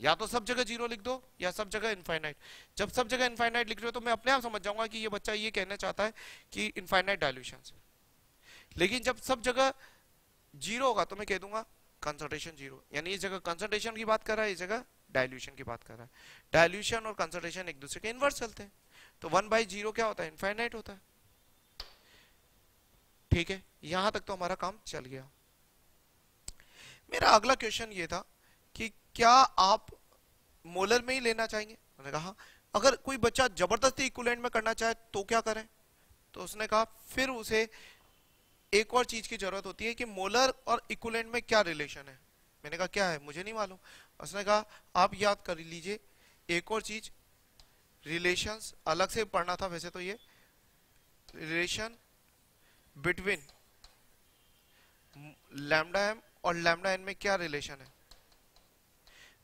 या तो सब जगह ज़ीरो लिख दो, या सब जगह इनफाइनाइट जब सब जगह इनफाइनाइट लिख रहे हो तो मैं अपने आप समझ जाऊँगा कि ये बच्चा ये कहना चाहता है कि इनफाइनाइट डायल्यूशन लेकिन जब सब जगह ज़ीरो होगा तो मैं कह दूँगा कंसंट्रेशन ज़ीरो यानी इस जगह कंसंट्रेशन की बात कर रहा है, इस जगह डायल्यूशन की बात कर रहा है। डायल्यूशन और कंसंट्रेशन एक दूसरे के इनवर्स चलते हैं। तो वन बाई ज़ीरो क्या होता है? इनफाइनाइट होता है। ठीक है? यहाँ तक तो हमारा काम चल गया। मेरा अगला क्वेश्चन ये था कि क्या आप मोलर में ही लेना चाहेंगे? मैंने कहा, अगर कोई बच्चा ज़बरदस्ती इक्वलेंट में करना चाहे तो क्या करें? तो उसने कहा, फिर उसे एक और चीज़ की ज़रूरत होती है कि मोलर और इक्वलेंट में क्या रिलेशन है। मैंने कहा, क्या है? मुझे नहीं मालूम। उसने कहा, आप याद कर लीजिए, एक और चीज़ रिलेशंस अलग से पढ़ना था वैसे तो ये। रिलेशन बिटवीन लैमडा एम और लैम्डा एन में क्या रिलेशन है?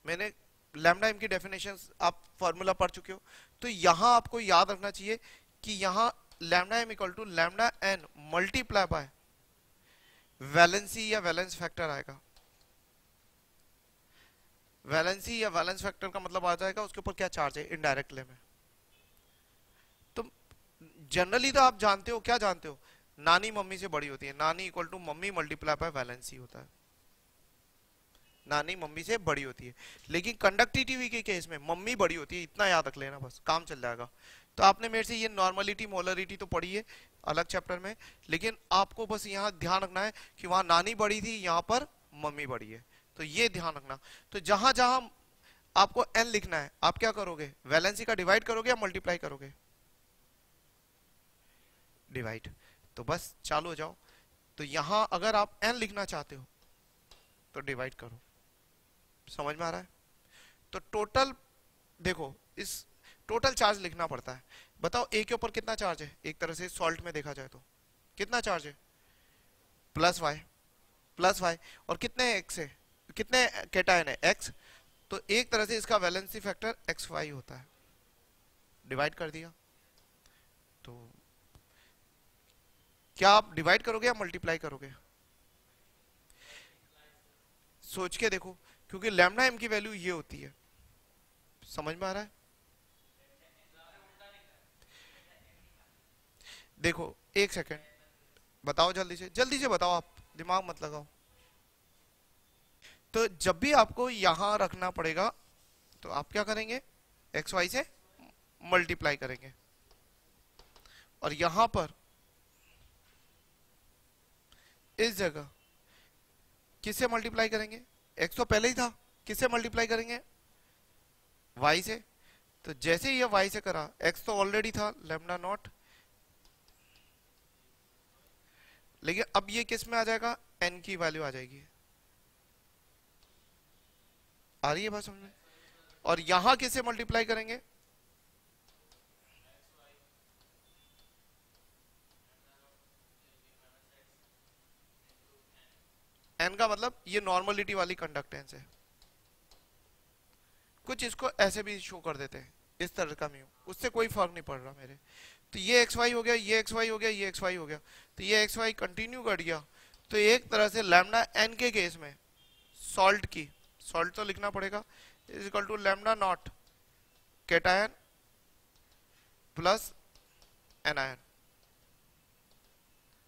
मैंने लैम्डा एम की डेफिनेशन आप फॉर्मूला पढ़ चुके हो तो यहाँ आपको याद रखना चाहिए कि यहाँ lambda M equal to lambda N multiply by valency या वैलेंस फैक्टर आएगा। वैलेंसी या वैलेंस फैक्टर का मतलब आ जाएगा उसके ऊपर क्या चार्ज है? इनडायरेक्ट ले में। तो जनरली तो आप जानते हो, क्या जानते हो? नानी मम्मी से बड़ी होती है। नानी equal to mummy multiply by valency होता है। नानी, मम्मी से बड़ी होती है। लेकिन कंडक्टिविटी के केस में मम्मी बड़ी होती है, इतना याद रख लेना बस, काम चल जाएगा। तो आपने मेरे से ये नॉर्मलिटी मोलरिटी तो पढ़ी है, अलग चैप्टर में, लेकिन आपको बस यहाँ ध्यान रखना है कि वहाँ नानी बड़ी थी, यहाँ पर मम्मी बड़ी है। तो ये ध्यान रखना। तो जहाँ जहाँ आपको एन लिखना है, आप क्या करोगे? वैलेंसी का डिवाइड करोगे या मल्टीप्लाई करोगे? डिवाइड तो बस चालू हो जाओ। तो यहाँ अगर आप एन लिखना चाहते हो तो डिवाइड करो। समझ में आ रहा है? तो टोटल देखो, इस टोटल चार्ज लिखना पड़ता है। बताओ ए के ऊपर कितना चार्ज है? एक तरह से सॉल्ट में देखा जाए तो। कितना चार्ज है? प्लस वाई प्लस वाई और कितने एक्स है? कितने केटायन है? एक्स तो एक तरह से इसका वैलेंसी फैक्टर एक्स वाई होता है। डिवाइड कर दिया। तो क्या आप डिवाइड करोगे या मल्टीप्लाई करोगे? सोच के देखो। क्योंकि लैमडा एम की वैल्यू ये होती है। समझ में आ रहा है? देखो, एक सेकंड बताओ जल्दी से। जल्दी से बताओ आप। दिमाग मत लगाओ। तो जब भी आपको यहाँ रखना पड़ेगा तो आप क्या करेंगे? एक्स वाई से मल्टीप्लाई करेंगे। और यहाँ पर इस जगह किससे मल्टीप्लाई करेंगे? एक्स तो पहले ही था, किससे मल्टीप्लाई करेंगे? वाई से। तो जैसे ही ये वाई से करा एक्स तो ऑलरेडी था लेमडा नॉट लेकिन अब ये किसमें आ जाएगा? एन की वैल्यू आ जाएगी। आ रही है बात समझ में? और यहाँ किससे मल्टीप्लाई करेंगे? एन का मतलब ये नॉर्मलिटी वाली कंडक्टेंस है। कुछ इसको ऐसे भी शो कर देते हैं, इस तरह का म्यू उससे कोई फ़र्क नहीं पड़ रहा मेरे। तो ये एक्स वाई हो गया, ये एक्स वाई हो गया, ये एक्स वाई हो गया। तो ये एक्स वाई कंटिन्यू कर गया। तो एक तरह से लैमडा एन के केस में सॉल्ट की सॉल्ट तो लिखना पड़ेगा is equal to lambda naught cation plus anion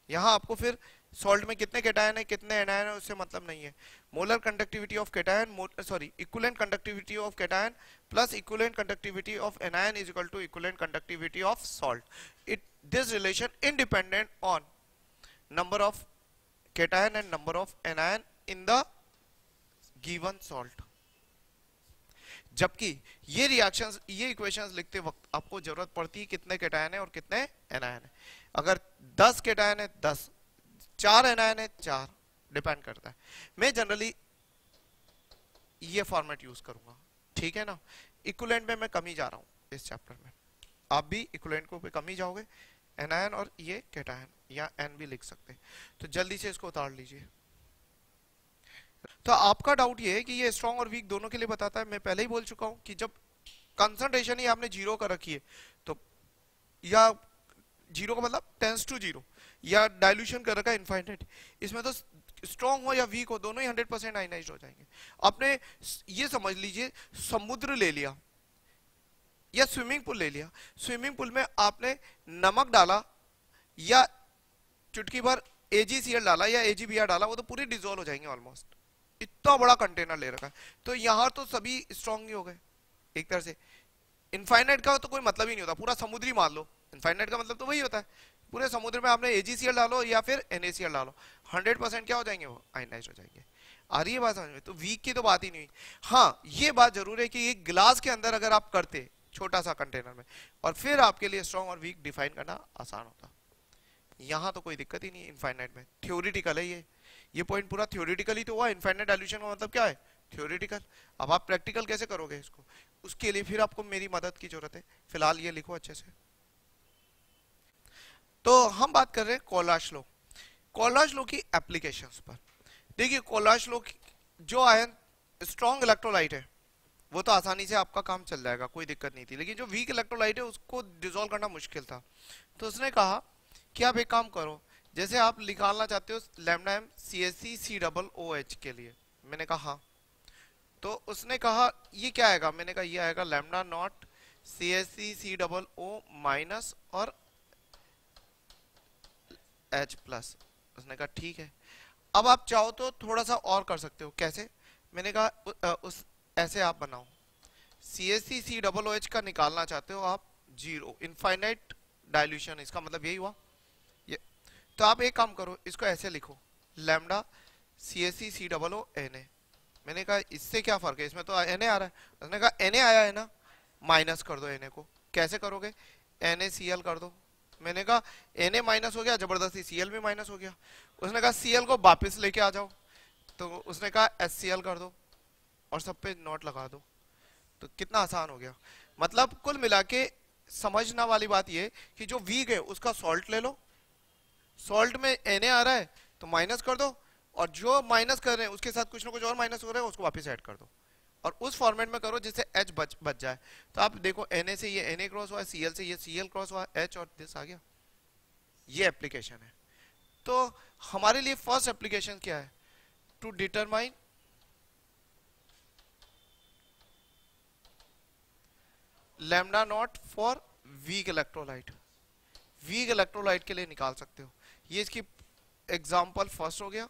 यहाँ आपको फिर सॉल्ट में कितने कैटायन है, कितने एनायन है, उससे मतलब नहीं है। Molar conductivity of cation sorry equivalent conductivity of cation plus equivalent conductivity of anion is equal to equivalent conductivity of salt it this relation independent on number of cation and number of anion in the given salt जबकि ये reaction ये equations लिखते वक्त आपको ज़रूरत पड़ती है कितने कैटायन है और कितने एनायन है। अगर 10 कैटायन है चार एनायन है चार डिपेंड करता है। मैं जनरली ये फॉर्मेट यूज़ करूँगा, ठीक है ना? इक्वलेंट में मैं कमी जा रहा हूँ इस चैप्टर में। आप भी इक्वलेंट को कमी जाओगे एनायन और ये केटायन या एन भी लिख सकते तो जल्दी से इसको उतार लीजिए। तो आपका डाउट ये है कि ये स्ट्रॉन्ग और वीक दोनों के लिए बताता है, मैं पहले ही बोल चुका हूँ कि जब कंसंट्रेशन ही आपने ज़ीरो कर रखी है तो या ज़ीरो का मतलब टेंस टू ज़ीरो या डायल्यूशन कर रखा है इनफाइनाइट इसमें तो स्ट्रॉन्ग हो या वीक हो, दोनों ही हंड्रेड परसेंट आइनाइज हो जाएँगे। आपने ये समझ लीजिए, समुद्र ले लिया, या स्विमिंग पूल ले लिया। स्विमिंग पूल में आपने नमक डाला, या चुटकी भर एजीसीएल डाला, या एजीबीआर डाला, वो तो पूरे डिजोल्व हो जाएँगे ऑलमोस्ट इतना बड़ा कंटेनर ले रखा है। तो यहाँ तो सभी स्ट्रॉन्ग ही हो गए, एक तरह से। इनफाइनाइट का तो कोई मतलब ही नहीं होता, पूरा समुद्री मान लो। इनफाइनाइट का मतलब तो वही होता है। पूरे समुद्र में आपने एजीसीएल डालो या फिर एनएसीएल डालो। 100 परसेंट क्या हो जाएँगे? वो आयनाइज हो जाएँगे। आ रही है बात समझ में? तो वीक की तो बात ही नहीं हाँ ये बात ज़रूर है कि एक गिलास के अंदर अगर आप करते छोटा सा कंटेनर में, और फिर आपके लिए स्ट्रॉन्ग और वीक डिफाइन करना आसान होता। यहाँ तो कोई दिक्कत ही नहीं इनफाइनाइट में। थ्योरिटिकल है ये। ये पॉइंट पूरा थ्योरिटिकली तो हुआ। इनफाइनाइट डायल्यूशन का मतलब क्या है? थ्योरिटिकल अब आप प्रैक्टिकल कैसे करोगे इसको? उसके लिए फिर आपको मेरी मदद की ज़रूरत है। फ़िलहाल ये लिखो अच्छे से। तो हम बात कर रहे हैं कोलाश लो कोलाश लो की एप्लीकेशन पर। देखिए, कोलाश लो जो आयन स्ट्रॉन्ग इलेक्ट्रोलाइट है, वो तो आसानी से आपका काम चल जाएगा, कोई दिक्कत नहीं थी। लेकिन जो वीक इलेक्ट्रोलाइट है, उसको डिजोल्व करना मुश्किल था। तो उसने कहा कि आप एक काम करो, जैसे आप निकालना चाहते हो lambda M C S C C double O H के लिए। मैंने कहा हाँ। तो उसने कहा, ये क्या आएगा? मैंने कहा, ये आएगा lambda naught C S C C double O minus और एच प्लस उसने कहा, ठीक है। अब आप चाहो तो थोड़ा सा और कर सकते हो। कैसे? मैंने कहा उस, ऐसे आप बनाओ। C S C C double O H का निकालना चाहते हो आप ज़ीरो इनफाइनाइट डायल्यूशन इसका मतलब यही हुआ। ये तो आप एक काम करो, इसको ऐसे लिखो। Lambda C S C C double O N A मैंने कहा, इससे क्या फ़र्क है? इसमें तो एन ए आ रहा है। उसने कहा एन ए आया है ना? माइनस कर दो एन ए को। कैसे करोगे? एन ए सी एल कर दो। मैंने कहा एन ए माइनस हो गया, ज़बरदस्ती सी एल भी माइनस हो गया। उसने कहा सी एल को वापिस लेके आ जाओ। तो उसने कहा एस सी एल कर दो और सब पे नोट लगा दो। तो कितना आसान हो गया। मतलब कुल मिला के समझना वाली बात ये कि जो वीक है, उसका सॉल्ट ले लो। सॉल्ट में एन आ रहा है तो माइनस कर दो। और जो माइनस कर रहे हैं, उसके साथ कुछ ना कुछ और माइनस हो रहा है, उसको वापस ऐड कर दो। और उस फॉर्मेट में करो जिससे एच बच बच जाए। तो आप देखो एन से ये एन क्रॉस हुआ सी से ये सी क्रॉस हुआ एच और दिस आ गया। ये एप्लीकेशन है। तो हमारे लिए फ़र्स्ट एप्लीकेशन क्या है? To determine lambda naught for weak electrolyte weak electrolyte के लिए निकाल सकते हो। ये इसकी एग्जांपल फ़र्स्ट हो गया।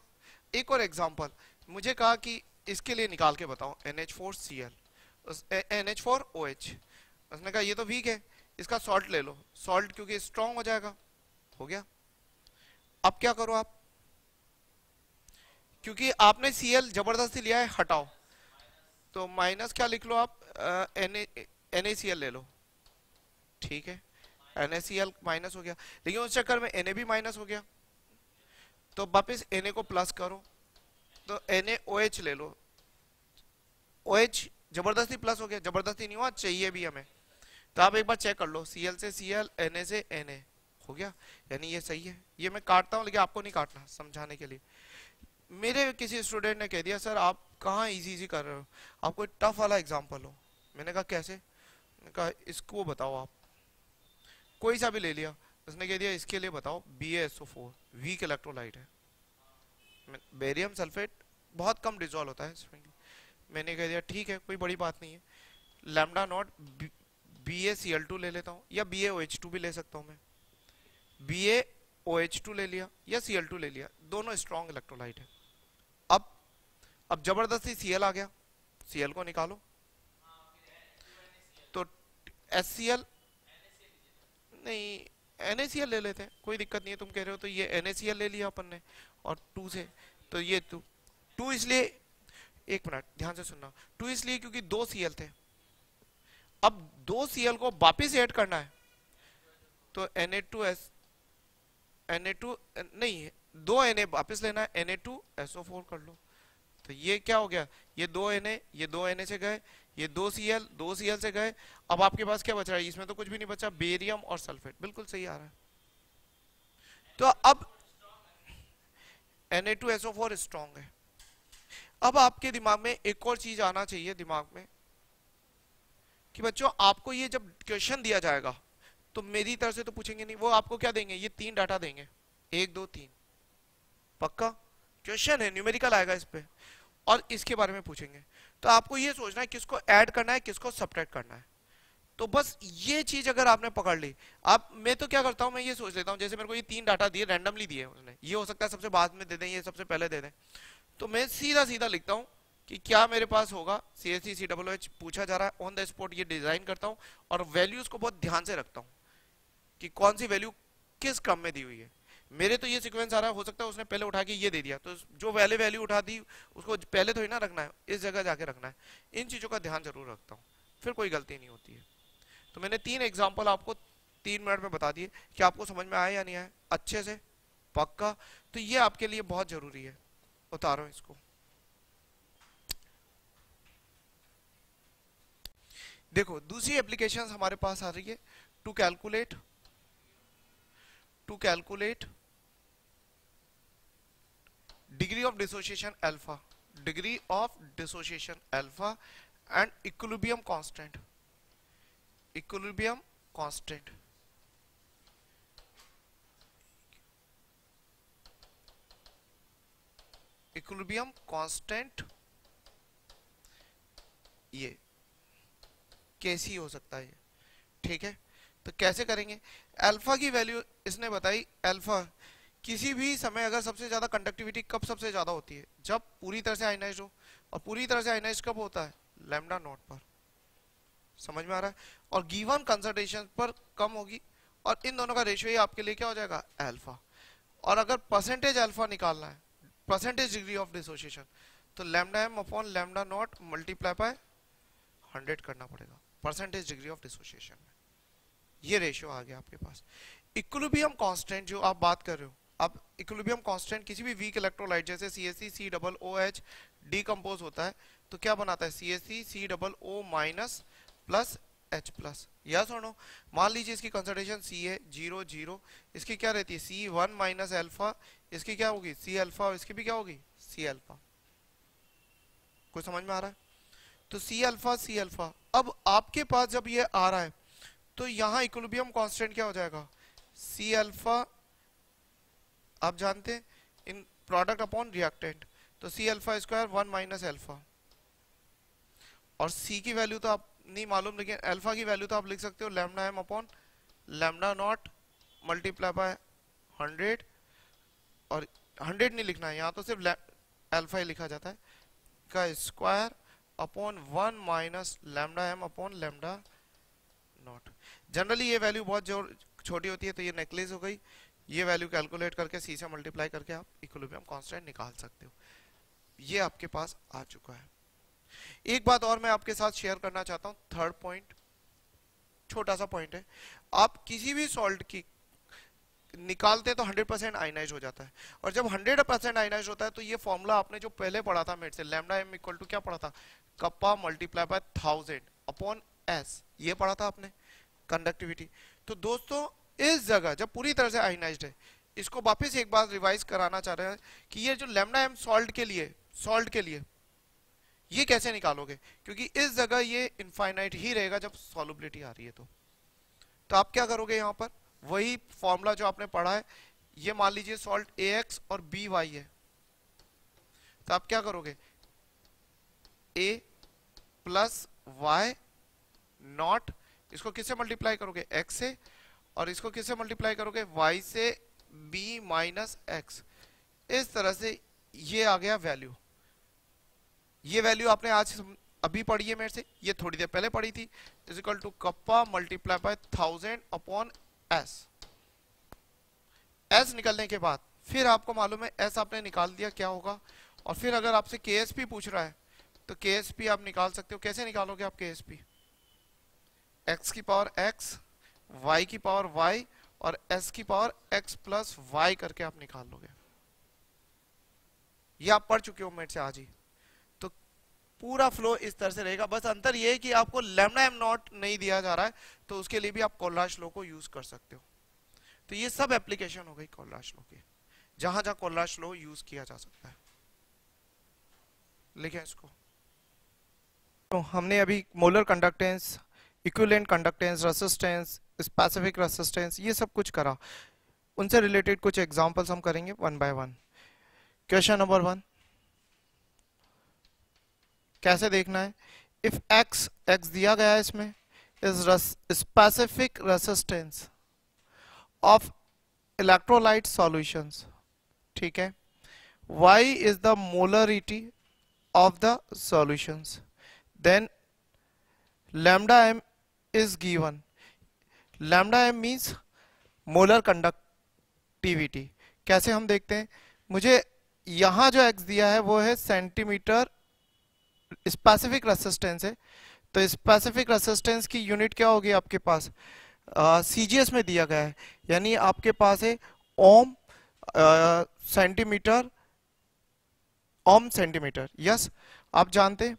एक और एग्जांपल मुझे कहा कि इसके लिए निकाल के बताओ N H four C L N H four O H उसने कहा, ये तो वीक है, इसका सॉल्ट ले लो। सॉल्ट क्योंकि स्ट्रॉन्ग हो जाएगा। हो गया? अब क्या करो आप? क्योंकि आपने सी एल ज़बरदस्ती लिया है, हटाओ। तो माइनस क्या लिख लो आप? एन एन सी एल ले लो। ठीक है? N A C L minus हो गया। लेकिन उस चक्कर में एन ए भी माइनस हो गया। तो वापिस एन ए को प्लस करो। तो एन ले लो ओ एच ज़बरदस्ती प्लस हो गया ज़बरदस्ती नहीं हुआ चाहिए भी हमें तो आप एक बार चेक कर लो एल से एन ए से ए हो गया यानी ये सही है ये मैं काटता हूँ लेकिन आपको नहीं काटना समझाने के लिए मेरे किसी स्टूडेंट ने कह दिया सर आप कहाँ इजी इजी कर रहे हो आप कोई टफ वाला एग्ज़ाम्पल हो मैंने कहा कैसे कहा इसको बताओ आप कोई सा भी ले लिया उसने कह दिया इसके लिए बताओ B S O four weak electrolyte है बेरियम सल्फेट बहुत कम डिजोल्व होता है इसमें मैंने कह दिया, ठीक है, कोई बड़ी बात नहीं है। Lambda naught B A C L two ले लेता हूँ या B A O H two भी ले सकता हूँ मैं। B A O H two ले लिया या सी एल टू ले लिया, दोनों स्ट्रॉन्ग इलेक्ट्रोलाइट है। अब अब ज़बरदस्ती सी एल आ गया। सी एल को निकालो। तो एस सी एल नहीं एन ले लेते हैं। कोई दिक्कत नहीं है, तुम कह रहे हो तो ये एन ले लिया अपन ने। और टू से तो ये टू टू इसलिए, एक मिनट, ध्यान से सुनना। टू इसलिए क्योंकि दो सी थे। अब दो सी को वापिस ऐड करना है। तो N A two S N A two नहीं, दो एन ए वापिस लेना है। N A two S O four कर लो। तो ये क्या हो गया? ये दो एन ए ये दो एन ए से गए। ये दो सी एल दो सी एल से गए। अब आपके पास क्या बच रहा है? इसमें तो कुछ भी नहीं बचा। बेरियम और सल्फेट। बिल्कुल सही आ रहा है। तो अब Na2SO4 स्ट्रॉन्ग है। अब आपके दिमाग में एक और चीज़ आना चाहिए दिमाग में कि बच्चों, आपको ये जब क्वेश्चन दिया जाएगा तो मेरी तरफ़ से तो पूछेंगे नहीं। वो आपको क्या देंगे? ये तीन डाटा देंगे। एक, दो, तीन। पक्का? क्वेश्चन है न्यूमेरिकल आएगा इस पर और इसके बारे में पूछेंगे। तो आपको ये सोचना है किसको ऐड करना है, किसको सब्ट्रैक्ट करना है। तो बस ये चीज़ अगर आपने पकड़ ली, आप, मैं तो क्या करता हूँ, मैं ये सोच लेता हूँ, जैसे मेरे को ये तीन डाटा दिए रैंडमली दिए उसने, ये हो सकता है सबसे बाद में दे दें, ये सबसे पहले दे दें। तो मैं सीधा सीधा लिखता हूँ कि क्या मेरे पास होगा सी एस सी एच पूछा जा रहा है ऑन द स्पॉट ये डिज़ाइन करता हूँ और वैल्यूज़ को बहुत ध्यान से रखता हूँ कि कौन सी वैल्यू किस क्रम में दी हुई है। मेरे तो ये सीक्वेंस आ रहा, है सकता है उसने पहले उठा के ये दे दिया। तो जो पहले वैल्यू उठा दी, उसको पहले तो ही ना रखना है, इस जगह जाके रखना है। इन चीज़ों का ध्यान ज़रूर रखता हूँ। फिर कोई गलती नहीं होती है। तो मैंने तीन एग्ज़ाम्पल आपको तीन मिनट में बता दिए कि आपको समझ में आया या नहीं आया अच्छे से, पक्का। तो ये आपके लिए बहुत ज़रूरी है। उतारो इसको। देखो, दूसरी एप्लीकेशन हमारे पास आ रही है। To calculate to calculate degree of dissociation alpha degree of dissociation alpha and equilibrium constant equilibrium constant equilibrium constant ये कैसी हो सकता है ठीक है तो कैसे करेंगे अल्फ़ा की वैल्यू इसने बताई अल्फ़ा किसी भी समय अगर सबसे ज़्यादा कंडक्टिविटी कब सबसे ज़्यादा होती है? जब पूरी तरह से आइनाइज हो। और पूरी तरह से आइनाइज कब होता है? लेमडा नोट पर। समझ में आ रहा है? और गिवन कंसंट्रेशन पर कम होगी। और इन दोनों का रेशियो ही आपके लिए क्या हो जाएगा? अल्फ़ा और अगर परसेंटेज अल्फ़ा निकालना है परसेंटेज डिग्री ऑफ़ डिसोसिएशन तो lambda M upon lambda naught multiply by hundred करना पड़ेगा। परसेंटेज डिग्री ऑफ़ डिसोसिएशन में। ये रेशियो आ गया आपके पास। इक्विलिब्रियम कांस्टेंट जो आप बात कर रहे हो, अब इक्विलिब्रियम कांस्टेंट किसी भी वीक इलेक्ट्रोलाइट जैसे C S C C double O H decompose होता है तो क्या बनाता है? C S C C double O minus plus H plus या सुनो, मान लीजिए इसकी कंसंट्रेशन सी है ज़ीरो ज़ीरो इसकी क्या रहती है? सी वन माइनस एल्फा इसकी क्या होगी? सी एल्फा और इसकी भी क्या होगी? सी एल्फा कुछ समझ में आ रहा है? तो सी अल्फ़ा सी अल्फ़ा अब आपके पास जब ये आ रहा है तो यहाँ इक्विलिब्रियम कांस्टेंट क्या हो जाएगा? सी अल्फ़ा आप जानते हैं इन प्रोडक्ट अपॉन रिएक्टेंट तो C alpha square one minus alpha और सी की वैल्यू तो आप नहीं मालूम, लेकिन अल्फ़ा की वैल्यू तो आप लिख सकते हो lambda M upon lambda naught multiply by hundred और हंड्रेड नहीं लिखना है, यहाँ तो सिर्फ़ अल्फ़ा ही लिखा जाता है, का square upon one minus lambda M upon lambda naught generally ये वैल्यू बहुत ज़ोर छोटी होती है तो ये नेकलेस हो गई। ये वैल्यू कैलकुलेट करके सी से मल्टीप्लाई करके आप इक्विलिब्रियम कांस्टेंट निकाल सकते हो। ये आपके पास आ चुका है। एक बात और मैं आपके साथ शेयर करना चाहता हूँ। थर्ड पॉइंट छोटा सा पॉइंट है। आप किसी भी सॉल्ट की निकालते हैं तो 100 परसेंट आइनाइज हो जाता है। और जब 100 परसेंट आइनाइज होता है तो ये फॉर्मूला आपने जो पहले पढ़ा था मेट से लैमडा एम इक्वल टू क्या पढ़ा था? Kappa multiply by thousand upon S ये पढ़ा था आपने? कंडक्टिविटी तो दोस्तों, इस जगह, जब पूरी तरह से आइनाइज्ड है, इसको वापस एक बार रिवाइज कराना चाह रहे हैं कि ये जो लेमडा एम सॉल्ट के लिए सॉल्ट के लिए, ये कैसे निकालोगे? क्योंकि इस जगह ये इनफाइनाइट ही रहेगा जब सॉलिबिलिटी आ रही है तो। तो आप क्या करोगे यहाँ पर? वही फॉर्मूला जो आपने पढ़ा है, ये मान लीजिए सॉल्ट ए एक्स और बी वाई है। तो आप क्या करोगे? ए प्लस वाई नॉट इसको किससे मल्टीप्लाई करोगे? एक्स से। और इसको किससे मल्टीप्लाई करोगे? वाई से बी माइनस एक्स इस तरह से ये आ गया वैल्यू ये वैल्यू आपने आज अभी पढ़ी है मेरे से। ये थोड़ी देर पहले पढ़ी थी। Is equal to kappa multiply by thousand upon S S निकलने के बाद फिर आपको मालूम है एस आपने निकाल दिया क्या होगा? और फिर अगर आपसे के पूछ रहा है तो के आप निकाल सकते हो। कैसे निकालोगे आप के एस पी एक्स की पावर एक्स वाई की पावर वाई और एस की पावर एक्स प्लस वाई करके आप निकाल लोगे। ये आप पढ़ चुके हो मेरे से आज ही। तो पूरा फ्लो इस तरह से रहेगा। बस अंतर ये है कि आपको लेमना एम नॉट नहीं दिया जा रहा है तो उसके लिए भी आप कोल्लाश लो को यूज़ कर सकते हो। तो ये सब एप्लीकेशन हो गई कोल्लाश लो की। जहाँ जहाँ कोल्लाश लो यूज़ किया जा सकता है। लिखे इसको। तो हमने अभी molar conductance equivalent conductance resistance specific resistance ये सब कुछ करा। उनसे रिलेटेड कुछ एग्जांपल्स हम करेंगे one by one question number one कैसे देखना है? इफ़ एक्स एक्स दिया गया है इसमें is specific resistance of electrolyte solutions ठीक है? Y is the molarity of the solutions then, lambda m is given. Lambda M means molar conductivity कैसे हम देखते हैं? मुझे यहाँ जो एक्स दिया है, वो है सेंटीमीटर स्पेसिफिक रेसिस्टेंस है। तो स्पेसिफिक रेसिस्टेंस की यूनिट क्या होगी आपके पास? सीजीएस में दिया गया है। यानी आपके पास है ohm centimetre ohm centimetre yes आप जानते हैं?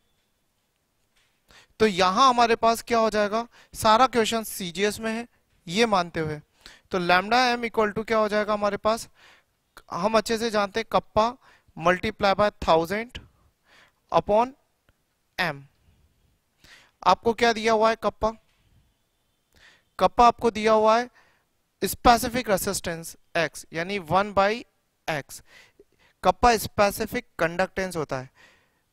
तो यहाँ हमारे पास क्या हो जाएगा? सारा क्वेश्चन सीजीएस में है, ये मानते हुए। तो लैमडा एम इक्वल टू क्या हो जाएगा हमारे पास? हम अच्छे से जानते हैं, kappa multiply by thousand upon M आपको क्या दिया हुआ है कप्पा? कप्पा आपको दिया हुआ है स्पेसिफिक रेसिस्टेंस एक्स यानी one by X kappa specific conductance होता है।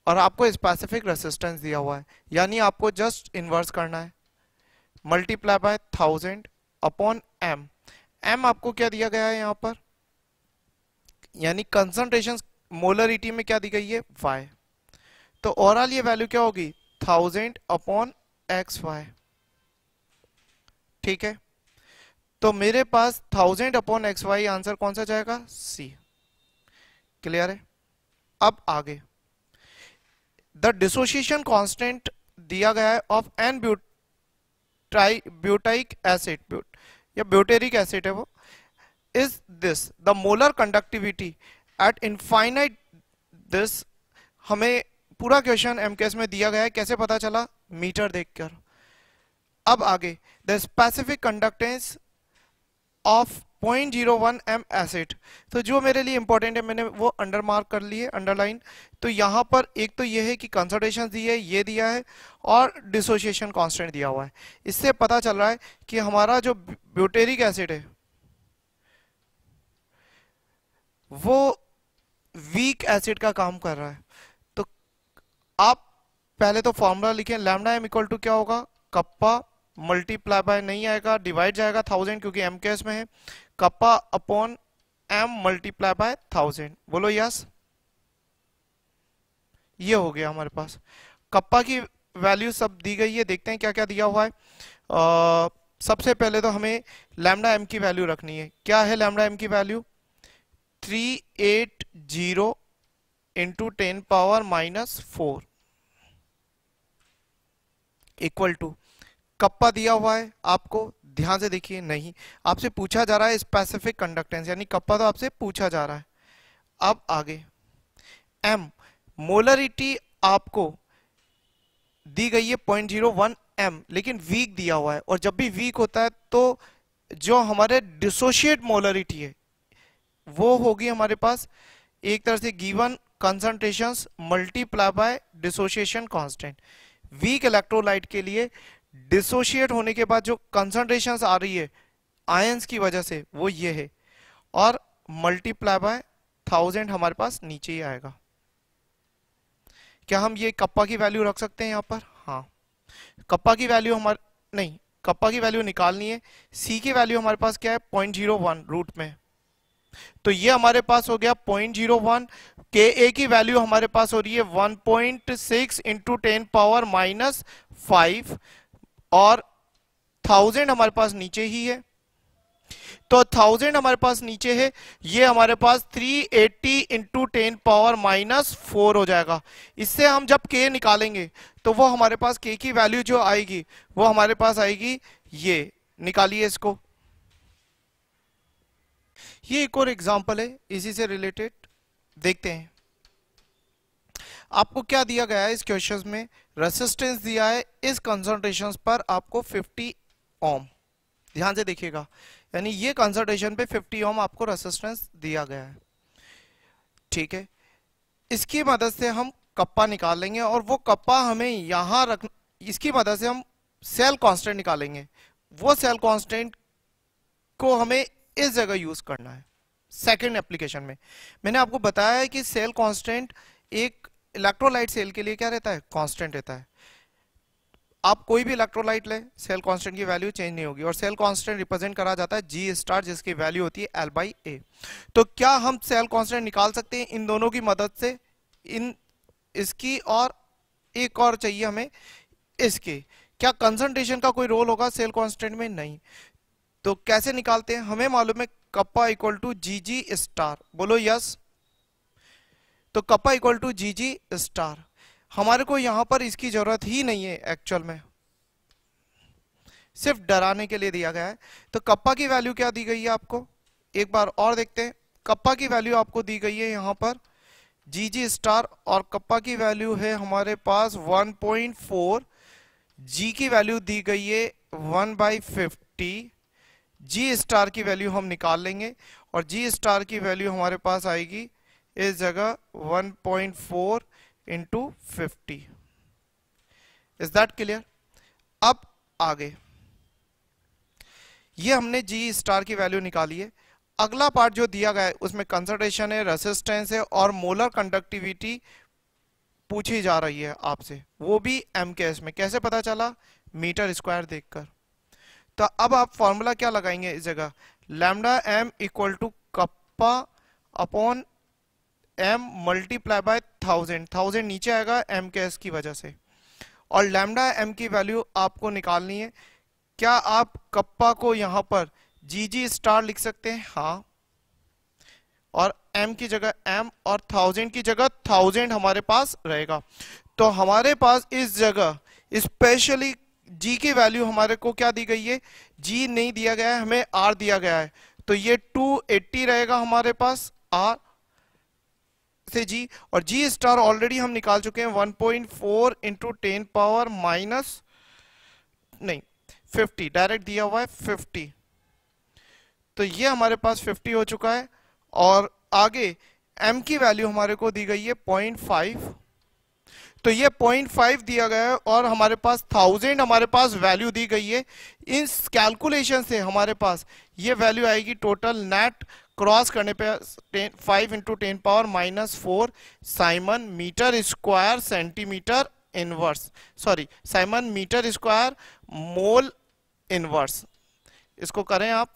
और आपको स्पेसिफिक रेसिस्टेंस दिया हुआ है। यानी आपको जस्ट इन्वर्स करना है। Multiply by thousand upon M M आपको क्या दिया गया है यहाँ पर? यानी कंसंट्रेशन मोलरिटी में क्या दी गई है? वाई तो ओवरऑल ये वैल्यू क्या होगी? थाउज़ेंड अपॉन एक्स वाई ठीक है? तो मेरे पास thousand upon X Y answer कौन सा जाएगा? सी क्लियर है? अब आगे। द डिसोसिएशन कांस्टेंट दिया गया है ऑफ़ एन ब्यूटाइक एसिड ब्यूट या ब्यूटेरिक एसिड है वो, is this, the molar conductivity at infinite this, हमें पूरा क्वेश्चन एमकेएस में दिया गया है, कैसे पता चला? मीटर देखकर। अब आगे, the specific conductance of point zero one M acid तो जो मेरे लिए इंपॉर्टेंट है, मैंने वो अंडर मार्क कर लिए अंडरलाइन तो यहाँ पर एक तो ये है कि कंसल्टेशन दी है ये दिया है, और डिसोसिएशन कांस्टेंट दिया हुआ है। इससे पता चल रहा है कि हमारा जो ब्यूटेरिक एसिड है, वो वीक एसिड का काम कर रहा है। तो आप पहले तो फॉर्मूला लिखें लैमडा एम इक्वल टू क्या होगा? कप्पा मल्टीप्लाई बाय नहीं आएगा डिवाइड जाएगा थाउज़ेंड क्योंकि एम केस में है। Kappa upon M multiply by thousand बोलो यस ये हो गया हमारे पास। कप्पा की वैल्यू सब दी गई है देखते हैं क्या क्या दिया हुआ है। आ, सबसे पहले तो हमें लैमडा एम की वैल्यू रखनी है। क्या है लैमडा एम की value three eight zero into ten power minus four equal to kappa दिया हुआ है, आपको ध्यान से देखिए, नहीं। आपसे पूछा जा रहा है स्पेसिफिक कंडक्टेंस यानी कप्पा तो आपसे पूछा जा रहा है। अब आगे। एम मोलरिटी आपको दी गई है पॉइंट ज़ीरो वन एम लेकिन वीक दिया हुआ है। और जब भी वीक होता है तो जो हमारे डिसोशिएट मोलरिटी है, वो होगी हमारे पास एक तरह से given concentration multiply by dissociation constant weak electrolyte के लिए डिसोशिएट होने के बाद जो कंसंट्रेशन आ रही है आयंस की वजह से, वो ये है। और मल्टीप्लाई बाय थाउज़ेंड हमारे पास नीचे ही आएगा। क्या हम ये कप्पा की वैल्यू रख सकते हैं यहाँ पर? हाँ। कप्पा की वैल्यू हमारे, नहीं, कप्पा की वैल्यू निकालनी है। सी की वैल्यू हमारे पास क्या है? पॉइंट ज़ीरो वन रूट में। तो ये हमारे पास हो गया पॉइंट ज़ीरो वन के ए की वैल्यू हमारे पास हो रही है one point six into ten power minus five और थाउज़ेंड हमारे पास नीचे ही है। तो थाउज़ेंड हमारे पास नीचे है, ये हमारे पास 380 eighty into ten power minus four हो जाएगा। इससे हम जब के निकालेंगे तो वो हमारे पास के की वैल्यू जो आएगी, वो हमारे पास आएगी ये। निकालिए इसको। ये एक और एग्जांपल है, इसी से रिलेटेड देखते हैं। आपको क्या दिया गया है इस क्वेश्चन में? रेसिस्टेंस दिया है, इस कंसंट्रेशन पर आपको 50 ओम ध्यान से देखिएगा। यानी ये कंसंट्रेशन पे 50 ओम आपको रेसिस्टेंस दिया गया है। ठीक है? इसकी मदद से हम कप्पा निकाल लेंगे और वो कप्पा हमें यहाँ रख, इसकी मदद से हम सेल कांस्टेंट निकालेंगे। वो सेल कांस्टेंट को हमें इस जगह यूज़ करना है। सेकेंड एप्लीकेशन में। मैंने आपको बताया है कि सेल कांस्टेंट एक इलेक्ट्रोलाइट सेल के लिए क्या रहता है? कांस्टेंट रहता है। आप कोई भी इलेक्ट्रोलाइट ले सेल कांस्टेंट की वैल्यू चेंज नहीं होगी और सेल कांस्टेंट रिप्रेजेंट करा जाता है जी स्टार जिसकी वैल्यू होती है एल बाई ए तो क्या हम सेल कांस्टेंट निकाल सकते हैं इन दोनों की मदद से? इन, इसकी और एक और चाहिए हमें इसके। क्या कंसंट्रेशन का कोई रोल होगा सेल कांस्टेंट में? नहीं। तो कैसे निकालते हैं? हमें मालूम है kappa equal to G G star बोलो यस तो kappa equal to G G star हमारे को यहाँ पर इसकी ज़रूरत ही नहीं है एक्चुअल में। सिर्फ़ डराने के लिए दिया गया है। तो कप्पा की वैल्यू क्या दी गई है आपको? एक बार और देखते हैं। कप्पा की वैल्यू आपको दी गई है यहाँ पर। जी जी स्टार और कप्पा की वैल्यू है हमारे पास 1.4 जी की वैल्यू दी गई है 1 बाई फिफ्टी जी स्टार की वैल्यू हम निकाल लेंगे और जी स्टार की वैल्यू हमारे पास आएगी इस जगह 1.4 point four into fifty. Is that clear अब आगे। ये हमने जी स्टार की वैल्यू निकाली है। अगला पार्ट जो दिया गया है, उसमें कंसंट्रेशन है रेसिस्टेंस है और मोलर कंडक्टिविटी पूछी जा रही है आपसे। वो भी एम के एस में कैसे पता चला? मीटर स्क्वायर देखकर। तो अब आप फॉर्मूला क्या लगाएँगे इस जगह? Lambda M equal to kappa upon M multiply by thousand thousand नीचे आएगा एम के एस की वजह से। और लैमडा एम की वैल्यू आपको निकालनी है। क्या आप कप्पा को यहाँ पर जी जी स्टार लिख सकते हैं? हाँ। और एम की जगह एम और थाउज़ेंड की जगह थाउज़ेंड हमारे पास रहेगा। तो हमारे पास इस जगह स्पेशली जी की वैल्यू हमारे को क्या दी गई है? जी नहीं दिया गया है, हमें आर दिया गया है। तो ये 280 रहेगा हमारे पास आर से जी, और जी स्टार ऑलरेडी हम निकाल चुके हैं 1.4 point four into ten power minus नहीं 50 डायरेक्ट दिया हुआ है 50 तो ये हमारे पास 50 हो चुका है, और आगे m की वैल्यू हमारे को दी गई है 0.5 तो ये 0.5 दिया गया है, और हमारे पास थाउज़ेंड हमारे पास वैल्यू दी गई है। इस कैलकुलेशन से हमारे पास ये वैल्यू आएगी टोटल नेट क्रॉस करने पे five into ten power minus four siemens metre square centimetre inverse sorry siemens metre square mole inverse इसको करें आप।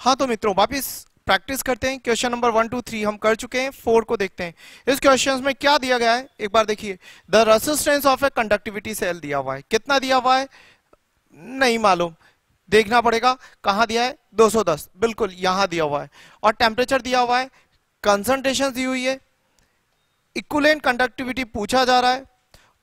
हाँ तो मित्रों, वापिस प्रैक्टिस करते हैं। Question number one two three हम कर चुके हैं। फोर को देखते हैं। इस क्वेश्चन में क्या दिया गया है? एक बार देखिए। The resistance of a conductivity cell दिया हुआ है। कितना दिया हुआ है? नहीं मालूम। देखना पड़ेगा। कहाँ दिया है? 210 बिल्कुल यहाँ दिया हुआ है। और टेम्परेचर दिया हुआ है। कंसंट्रेशन दी हुई है। इक्वलेंट कंडक्टिविटी पूछा जा रहा है।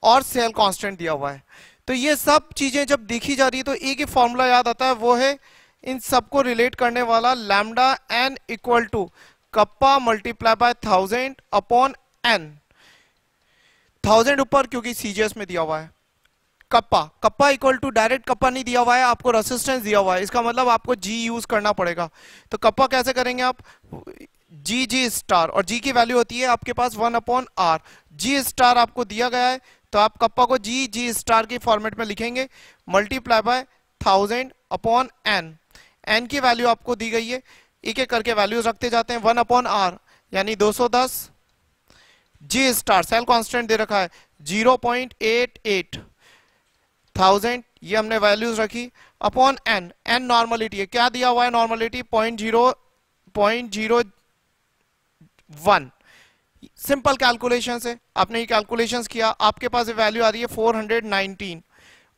और सेल कांस्टेंट दिया हुआ है। तो ये सब चीज़ें जब देखी जा रही है तो एक ही फॉर्मूला याद आता है। वो है इन सबको रिलेट करने वाला lambda N equal to kappa multiply by thousand upon N thousand ऊपर क्योंकि सीजीएस में दिया हुआ है। Kappa kappa equal to direct kappa नहीं दिया हुआ है, आपको रेसिस्टेंस दिया हुआ है। इसका मतलब आपको जी यूज़ करना पड़ेगा। तो कप्पा कैसे करेंगे आप? जी जी स्टार और जी की वैल्यू होती है आपके पास one upon R G star आपको दिया गया है तो आप कप्पा को जी जी स्टार के फॉर्मेट में लिखेंगे multiply by thousand upon N N की वैल्यू आपको दी गई है। एक एक करके वैल्यूज़ रखते जाते हैं। वन अपॉन आर यानी 210 जी स्टार सेल कांस्टेंट दे रखा है। 0.88 थाउज़ेंड ये हमने वैल्यूज़ रखी। अपॉन एन एन नॉर्मलिटी क्या दिया हुआ है normality point zero point zero one simple calculation से। आपने ये कैलकुलेशंस किया। आपके पास वैल्यू आ रही है 419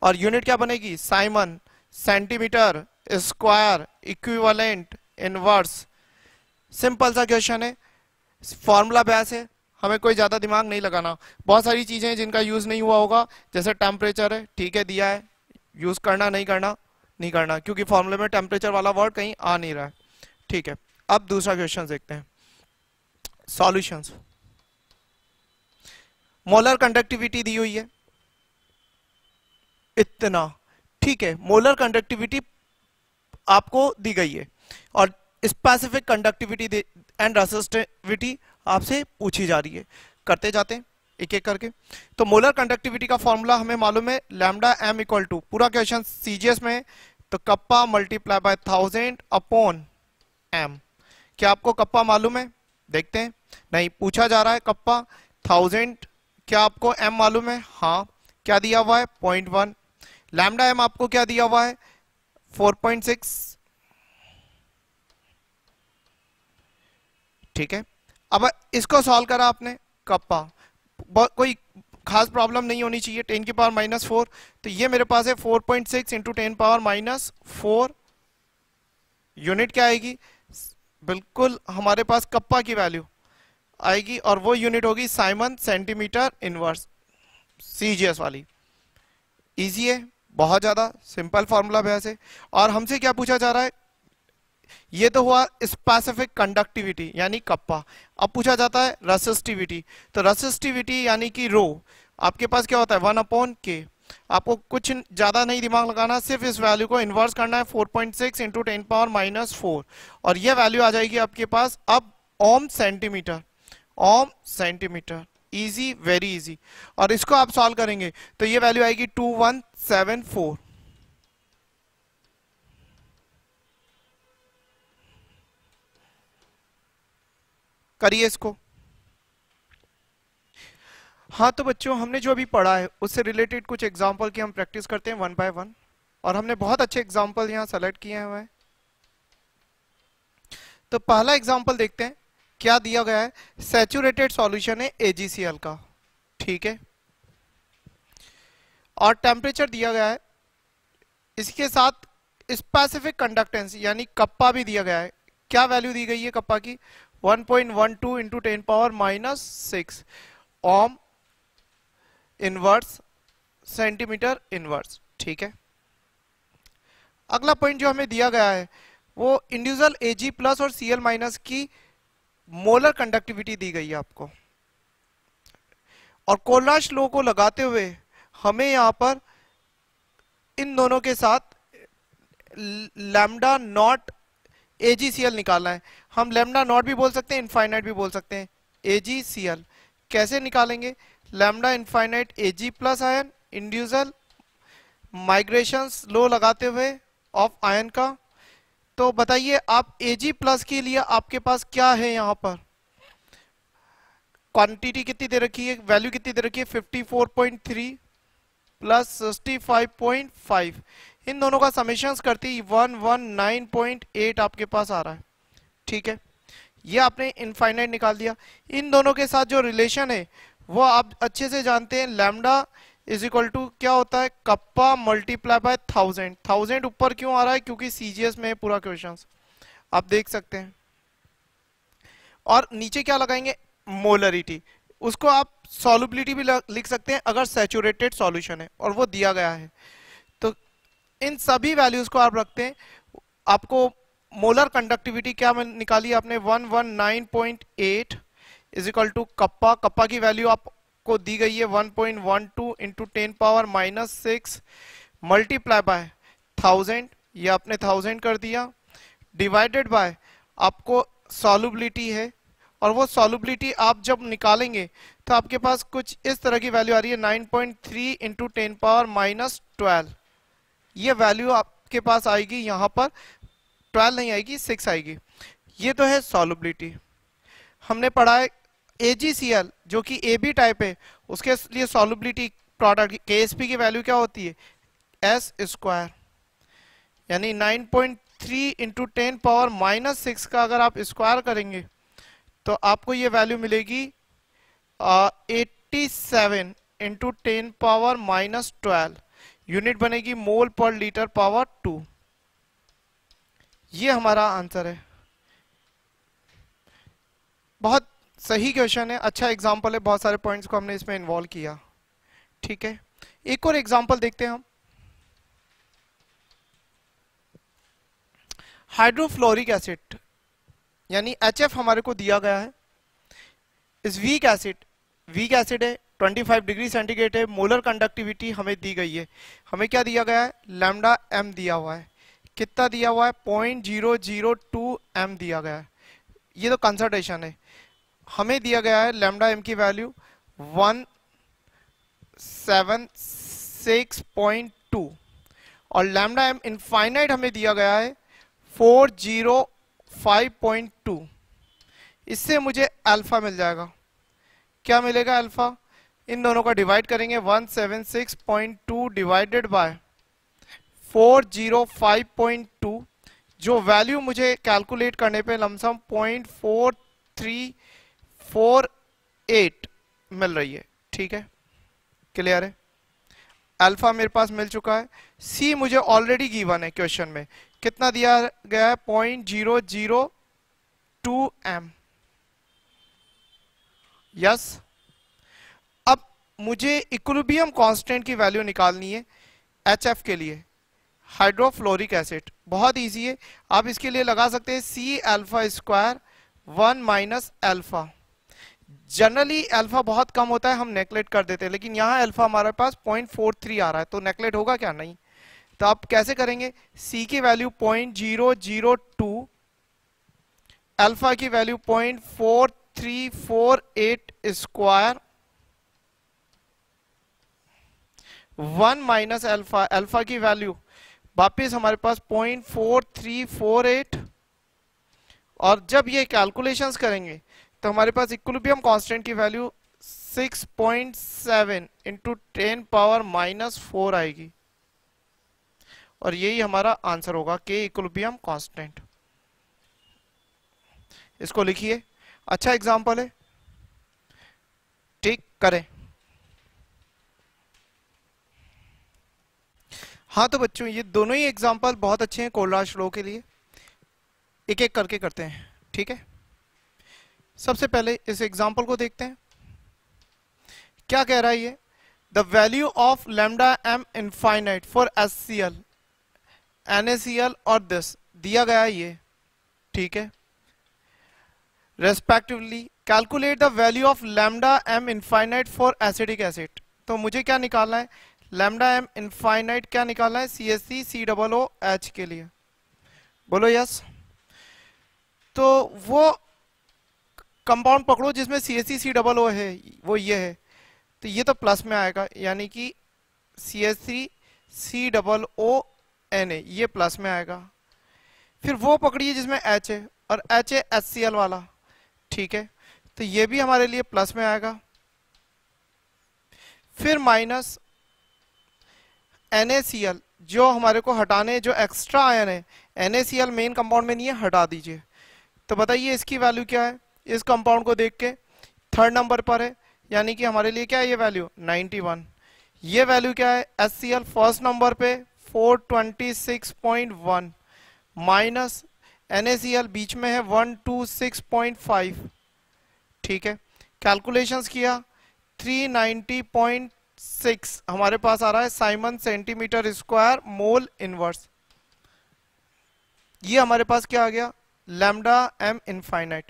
और यूनिट क्या बनेगी? Siemens centimetre square equivalent inverse simple सा क्वेश्चन है। फॉर्मूला बेस है। हमें कोई ज़्यादा दिमाग नहीं लगाना। बहुत सारी चीज़ें हैं जिनका यूज़ नहीं हुआ होगा। जैसे टेम्परेचर है, ठीक है, दिया है। यूज़ करना, नहीं करना नहीं करना। क्योंकि फॉर्मूले में टेम्परेचर वाला वर्ड कहीं आ नहीं रहा है। ठीक है। अब दूसरा क्वेश्चन देखते हैं। सॉल्यूशंस मोलर कंडक्टिविटी दी हुई है। इतना। ठीक है। मोलर कंडक्टिविटी आपको दी गई है। और स्पेसिफिक कंडक्टिविटी एंड रेसिस्टिविटी आपसे पूछी जा रही है। करते जाते हैं एक एक करके। तो मोलर कंडक्टिविटी का फॉर्मूला हमें मालूम है लैम्डा एम इक्वल टू पूरा क्वेश्चन सीजीएस में तो kappa multiply by thousand upon M क्या आपको कप्पा मालूम है? देखते हैं। नहीं, पूछा जा रहा है कप्पा। थाउज़ेंड क्या आपको एम मालूम है? हाँ क्या दिया हुआ है? पॉइंट वन लैमडा एम आपको क्या दिया हुआ है? Four point six. ठीक है? अब इसको सॉल्व करा आपने, कप्पा। कोई खास प्रॉब्लम नहीं होनी चाहिए, टेन की पावर माइनस फोर तो ये मेरे पास है four point six into ten power minus four unit क्या आएगी? बिल्कुल हमारे पास कप्पा की वैल्यू आएगी और वो यूनिट होगी साइमन सेंटीमीटर इनवर्स सीजीएस वाली। इजी है? बहुत ज़्यादा सिंपल फॉर्मूला वैसे और हमसे क्या पूछा जा रहा है? ये तो हुआ स्पेसिफिक कंडक्टिविटी यानी कप्पा। अब पूछा जाता है रसिस्टिविटी तो रसिस्टिविटी यानी कि रो आपके पास क्या होता है? वन अपॉन के आपको कुछ ज़्यादा नहीं दिमाग लगाना, सिर्फ़ इस वैल्यू को इन्वर्स करना है 4.6 point six into ten power minus four और ये वैल्यू आ जाएगी आपके पास अब ohm centimetre ohm centimetre easy very easy और इसको आप सॉल्व करेंगे तो ये वैल्यू आएगी टू वन सेवन फोर करिए इसको। हाँ तो बच्चों, हमने जो अभी पढ़ा है, उससे रिलेटेड कुछ एग्ज़ाम्पल की हम प्रैक्टिस करते हैं वन बाय वन और हमने बहुत अच्छे एग्ज़ाम्पल यहाँ सेलेक्ट किए हुए हैं तो पहला एग्ज़ाम्पल देखते हैं, क्या दिया गया है? सेचुरेटेड सॉल्यूशन है एजीसीएल का। ठीक है? और टेम्परेचर दिया गया है। इसके साथ स्पेसिफिक कंडक्टेंस यानी कप्पा भी दिया गया है। क्या वैल्यू दी गई है कप्पा की? 1.12 point one two into ten power minus six ohm inverse centimetre inverse ठीक है? अगला पॉइंट जो हमें दिया गया है, वो इंडिविजुअल एजी प्लस और सीएल माइनस की मोलर कंडक्टिविटी दी गई है आपको। और कोलाश लो को लगाते हुए हमें यहाँ पर इन दोनों के साथ लैमडा नॉट एजीसीएल निकालना है। हम लैमडा नॉट भी बोल सकते हैं, इनफाइनाइट भी बोल सकते हैं। एजीसीएल कैसे निकालेंगे? Lambda infinite Ag plus ion, individual migration law लगाते हुए ऑफ़ आयन का। तो बताइए आप एजी प्लस के लिए आपके पास क्या है यहाँ पर? क्वांटिटी कितनी दे रखी है? वैल्यू कितनी दे रखी है? 54.3 प्लस 65.5 इन दोनों का समेशन करती 119.8 आपके पास आ रहा है। ठीक है? ये आपने इनफाइनाइट निकाल दिया। इन दोनों के साथ जो रिलेशन है, वो आप अच्छे से जानते हैं लैमडा इज़ इक्वल टू क्या होता है? Kappa multiply by thousand thousand ऊपर क्यों आ रहा है? क्योंकि सीजीएस में है पूरा क्वेश्चन आप देख सकते हैं। और नीचे क्या लगाएँगे? मोलरिटी उसको आप सॉल्युबिलिटी भी लिख सकते हैं अगर सैचुरेटेड सॉल्यूशन है, और वो दिया गया है। तो इन सभी वैल्यूज़ को आप रखते हैं। आपको मोलर कंडक्टिविटी क्या निकाली आपने? 119.8 is equal to kappa kappa की वैल्यू आपको दी गई है 1.12 point one two into ten power minus six multiply by thousand ये आपने थाउज़ेंड कर दिया। डिवाइडेड बाय आपको सॉल्युबिलिटी है, और वो सॉल्युबिलिटी आप जब निकालेंगे तो आपके पास कुछ इस तरह की वैल्यू आ रही है 9.3 point three into ten power minus twelve ये वैल्यू आपके पास आएगी यहाँ पर 12 नहीं आएगी 6 आएगी। ये तो है सॉल्युबिलिटी हमने पढ़ा है एजीसीएल जो कि ए बी टाइप है, उसके लिए solubility product K S P की वैल्यू क्या होती है? एस स्क्वायर यानी 9.3 point three into ten power minus six का अगर आप स्क्वायर करेंगे तो आपको ये वैल्यू मिलेगी eighty seven into ten power minus twelve unit बनेगी मोल पर लीटर पावर टू ये हमारा आंसर है। बहुत सही क्वेश्चन है। अच्छा एग्जांपल है। बहुत सारे पॉइंट्स को हमने इसमें इन्वॉल्व किया। ठीक है? एक और एग्जांपल देखते हैं हम। हाइड्रोफ्लोरिक एसिड यानी HF हमारे को दिया गया है। इस वीक एसिड वीक एसिड है 25 डिग्री सेंटीग्रेड है, मोलर कंडक्टिविटी हमें दी गई है। हमें क्या दिया गया है? लैम्डा एम दिया हुआ है। कितना दिया हुआ है? Point zero zero two M दिया गया है। ये तो कंसल्टेशन है। हमें दिया गया है लैम्डा एम की value one seven six point two और लैम्डा एम इनफाइनाइट हमें दिया गया है four zero five point two इससे मुझे अल्फ़ा मिल जाएगा। क्या मिलेगा अल्फ़ा इन दोनों का डिवाइड करेंगे। One seven six point two divided by four zero five point two जो वैल्यू मुझे कैलकुलेट करने पे lump sum point four three four eight मिल रही है। ठीक है? क्लियर है? अल्फ़ा मेरे पास मिल चुका है। सी मुझे ऑलरेडी गिवन है क्वेश्चन में। कितना दिया गया है? Point zero zero two M yes अब मुझे इक्विलिब्रियम कांस्टेंट की वैल्यू निकालनी है एच एफ़ के लिए. हाइड्रोफ्लोरिक एसिड बहुत इजी है. आप इसके लिए लगा सकते हैं C alpha square one minus alpha generally alpha बहुत कम होता है, हम नेकलेट कर देते हैं, लेकिन यहाँ अल्फ़ा हमारे पास पॉइंट फोर थ्री आ रहा है तो नेकलेट होगा क्या? नहीं. तो आप कैसे करेंगे? सी की value point zero zero two alpha की value point four three four eight square one minus alpha alpha की वैल्यू वापिस हमारे पास point four three four eight और जब ये कैलकुलेशंस करेंगे तो हमारे पास इक्विलिब्रियम कांस्टेंट की value 6.7 point seven into ten power minus four आएगी. और यही हमारा आंसर होगा के इक्विलिब्रियम कांस्टेंट इसको लिखिए. अच्छा एग्जांपल है। ठीक, करें। हाँ तो बच्चों, ये दोनों ही एग्जांपल बहुत अच्छे हैं कोलराज लो के लिए। एक एक करके करते हैं, ठीक है? सबसे पहले इस एग्जांपल को देखते हैं। क्या कह रहा है ये? The value of lambda M infinite for S C L NaCl और दिस दिया गया ये, ठीक है? Respectively calculate the value of lambda M infinite for acidic acid तो मुझे क्या निकालना है? लैम्डा एम इनफाइनाइट क्या निकालना है? C S C C double O H के लिए। बोलो यस तो वो कंपाउंड पकड़ो जिसमें सी एस सी सी डबल ओ है, वो ये है। तो ये तो प्लस में आएगा, यानी कि C S C C double O N A ये प्लस में आएगा। फिर वो पकड़िए जिसमें एच है, और एच है एच सी एल वाला। ठीक है? तो ये भी हमारे लिए प्लस में आएगा। फिर माइनस NaCl जो हमारे को हटाने जो एक्स्ट्रा आयन है NaCl मेन कंपाउंड में नहीं है, हटा दीजिए। तो बताइए इसकी वैल्यू क्या है? इस कंपाउंड को देख के थर्ड नंबर पर है, यानी कि हमारे लिए क्या है ये वैल्यू 91 ये वैल्यू क्या है? HCl फ़र्स्ट नंबर पे 426.1 माइनस NaCl बीच में है 126.5 ठीक है? कैलकुलेशंस किया 390.6 हमारे पास आ रहा है siemens centimetre square mole inverse ये हमारे पास क्या आ गया? लैमडा एम इनफाइनाइट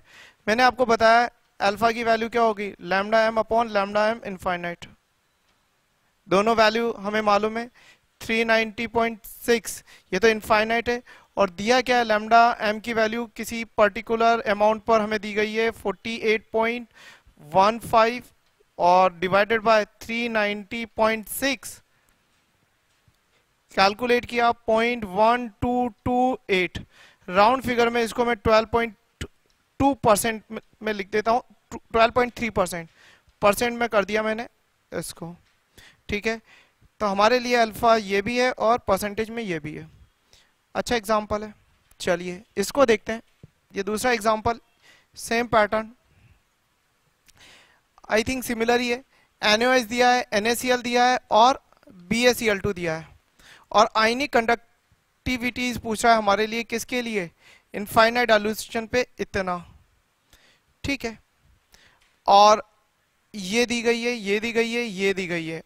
मैंने आपको बताया अल्फ़ा की वैल्यू क्या होगी? Lambda M upon lambda M infinite दोनों वैल्यू हमें मालूम है। 390.6 ये तो इनफाइनाइट है। और दिया क्या है लैमडा एम की वैल्यू किसी पर्टिकुलर अमाउंट पर हमें दी गई है 48.15 और डिवाइडेड बाय 390.6 कैलकुलेट किया point one two two eight round figure में इसको मैं 12.2 परसेंट में लिख देता हूँ 12.3 परसेंट परसेंट में कर दिया मैंने इसको, ठीक है? तो हमारे लिए अल्फ़ा ये भी है और परसेंटेज में ये भी है। अच्छा एग्ज़ाम्पल है। चलिए, इसको देखते हैं। ये दूसरा example same pattern I think similar ही है। एनओएस दिया है एनएसीएल दिया है और बीएसीएल दिया है। और आइनिक कंडक्टिविटीज पूछ रहा है हमारे लिए किसके लिए? इनफाइनाइट डायल्यूशन पे इतना। ठीक है। और ये दी गई है, ये दी गई है, ये दी गई है।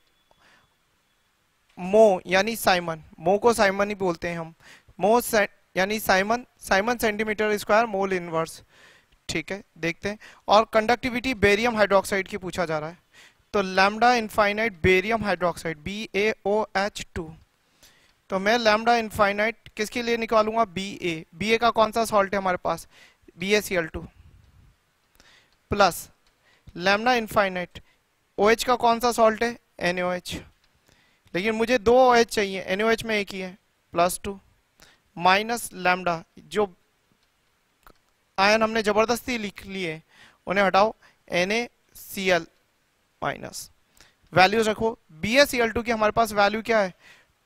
मो यानी साइमन मो को साइमन ही बोलते हैं हम। मो यानी siemens siemens centimetre square mole inverse ठीक है, देखते हैं। और कंडक्टिविटी बेरियम हाइड्रोक्साइड की पूछा जा रहा है। तो lambda infinite barium hydroxide B A O H two तो मैं लैम्डा इनफाइनाइट किसके लिए निकालूँगा? बी ए बी ए का कौन सा सॉल्ट है हमारे पास? B A C L two plus lambda infinite O H का कौन सा सॉल्ट है? एन ओ एच लेकिन मुझे दो ओ एच चाहिए। एन ओ एच में एक ही है। प्लस टू माइनस लैमडा, जो आयन हमने ज़बरदस्ती लिख लिए, उन्हें हटाओ N A C L minus. Values रखो। B S C L two की हमारे पास वैल्यू क्या है?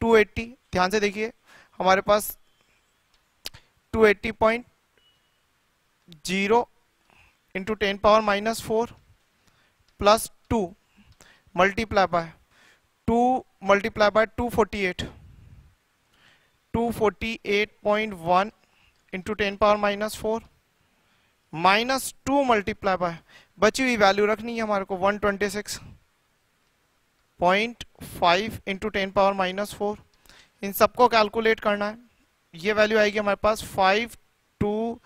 280 ध्यान से देखिए, हमारे पास 280 point zero into ten power minus four plus two multiply by two multiply by two forty eight two forty eight point one into ten power minus four minus two multiply by बची हुई value रखनी है हमारे को one twenty six point five into ten power minus four इन सबको calculate करना है। ये वैल्यू आएगी हमारे पास five two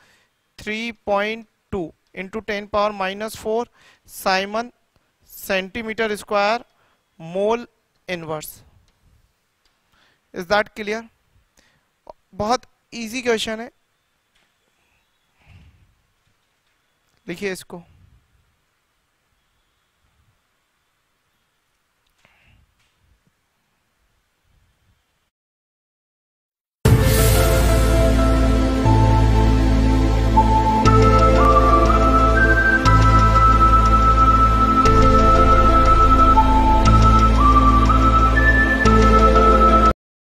three point two into ten power minus four siemens centimetre square mole inverse is that clear बहुत इजी क्वेश्चन है। लिखिए इसको।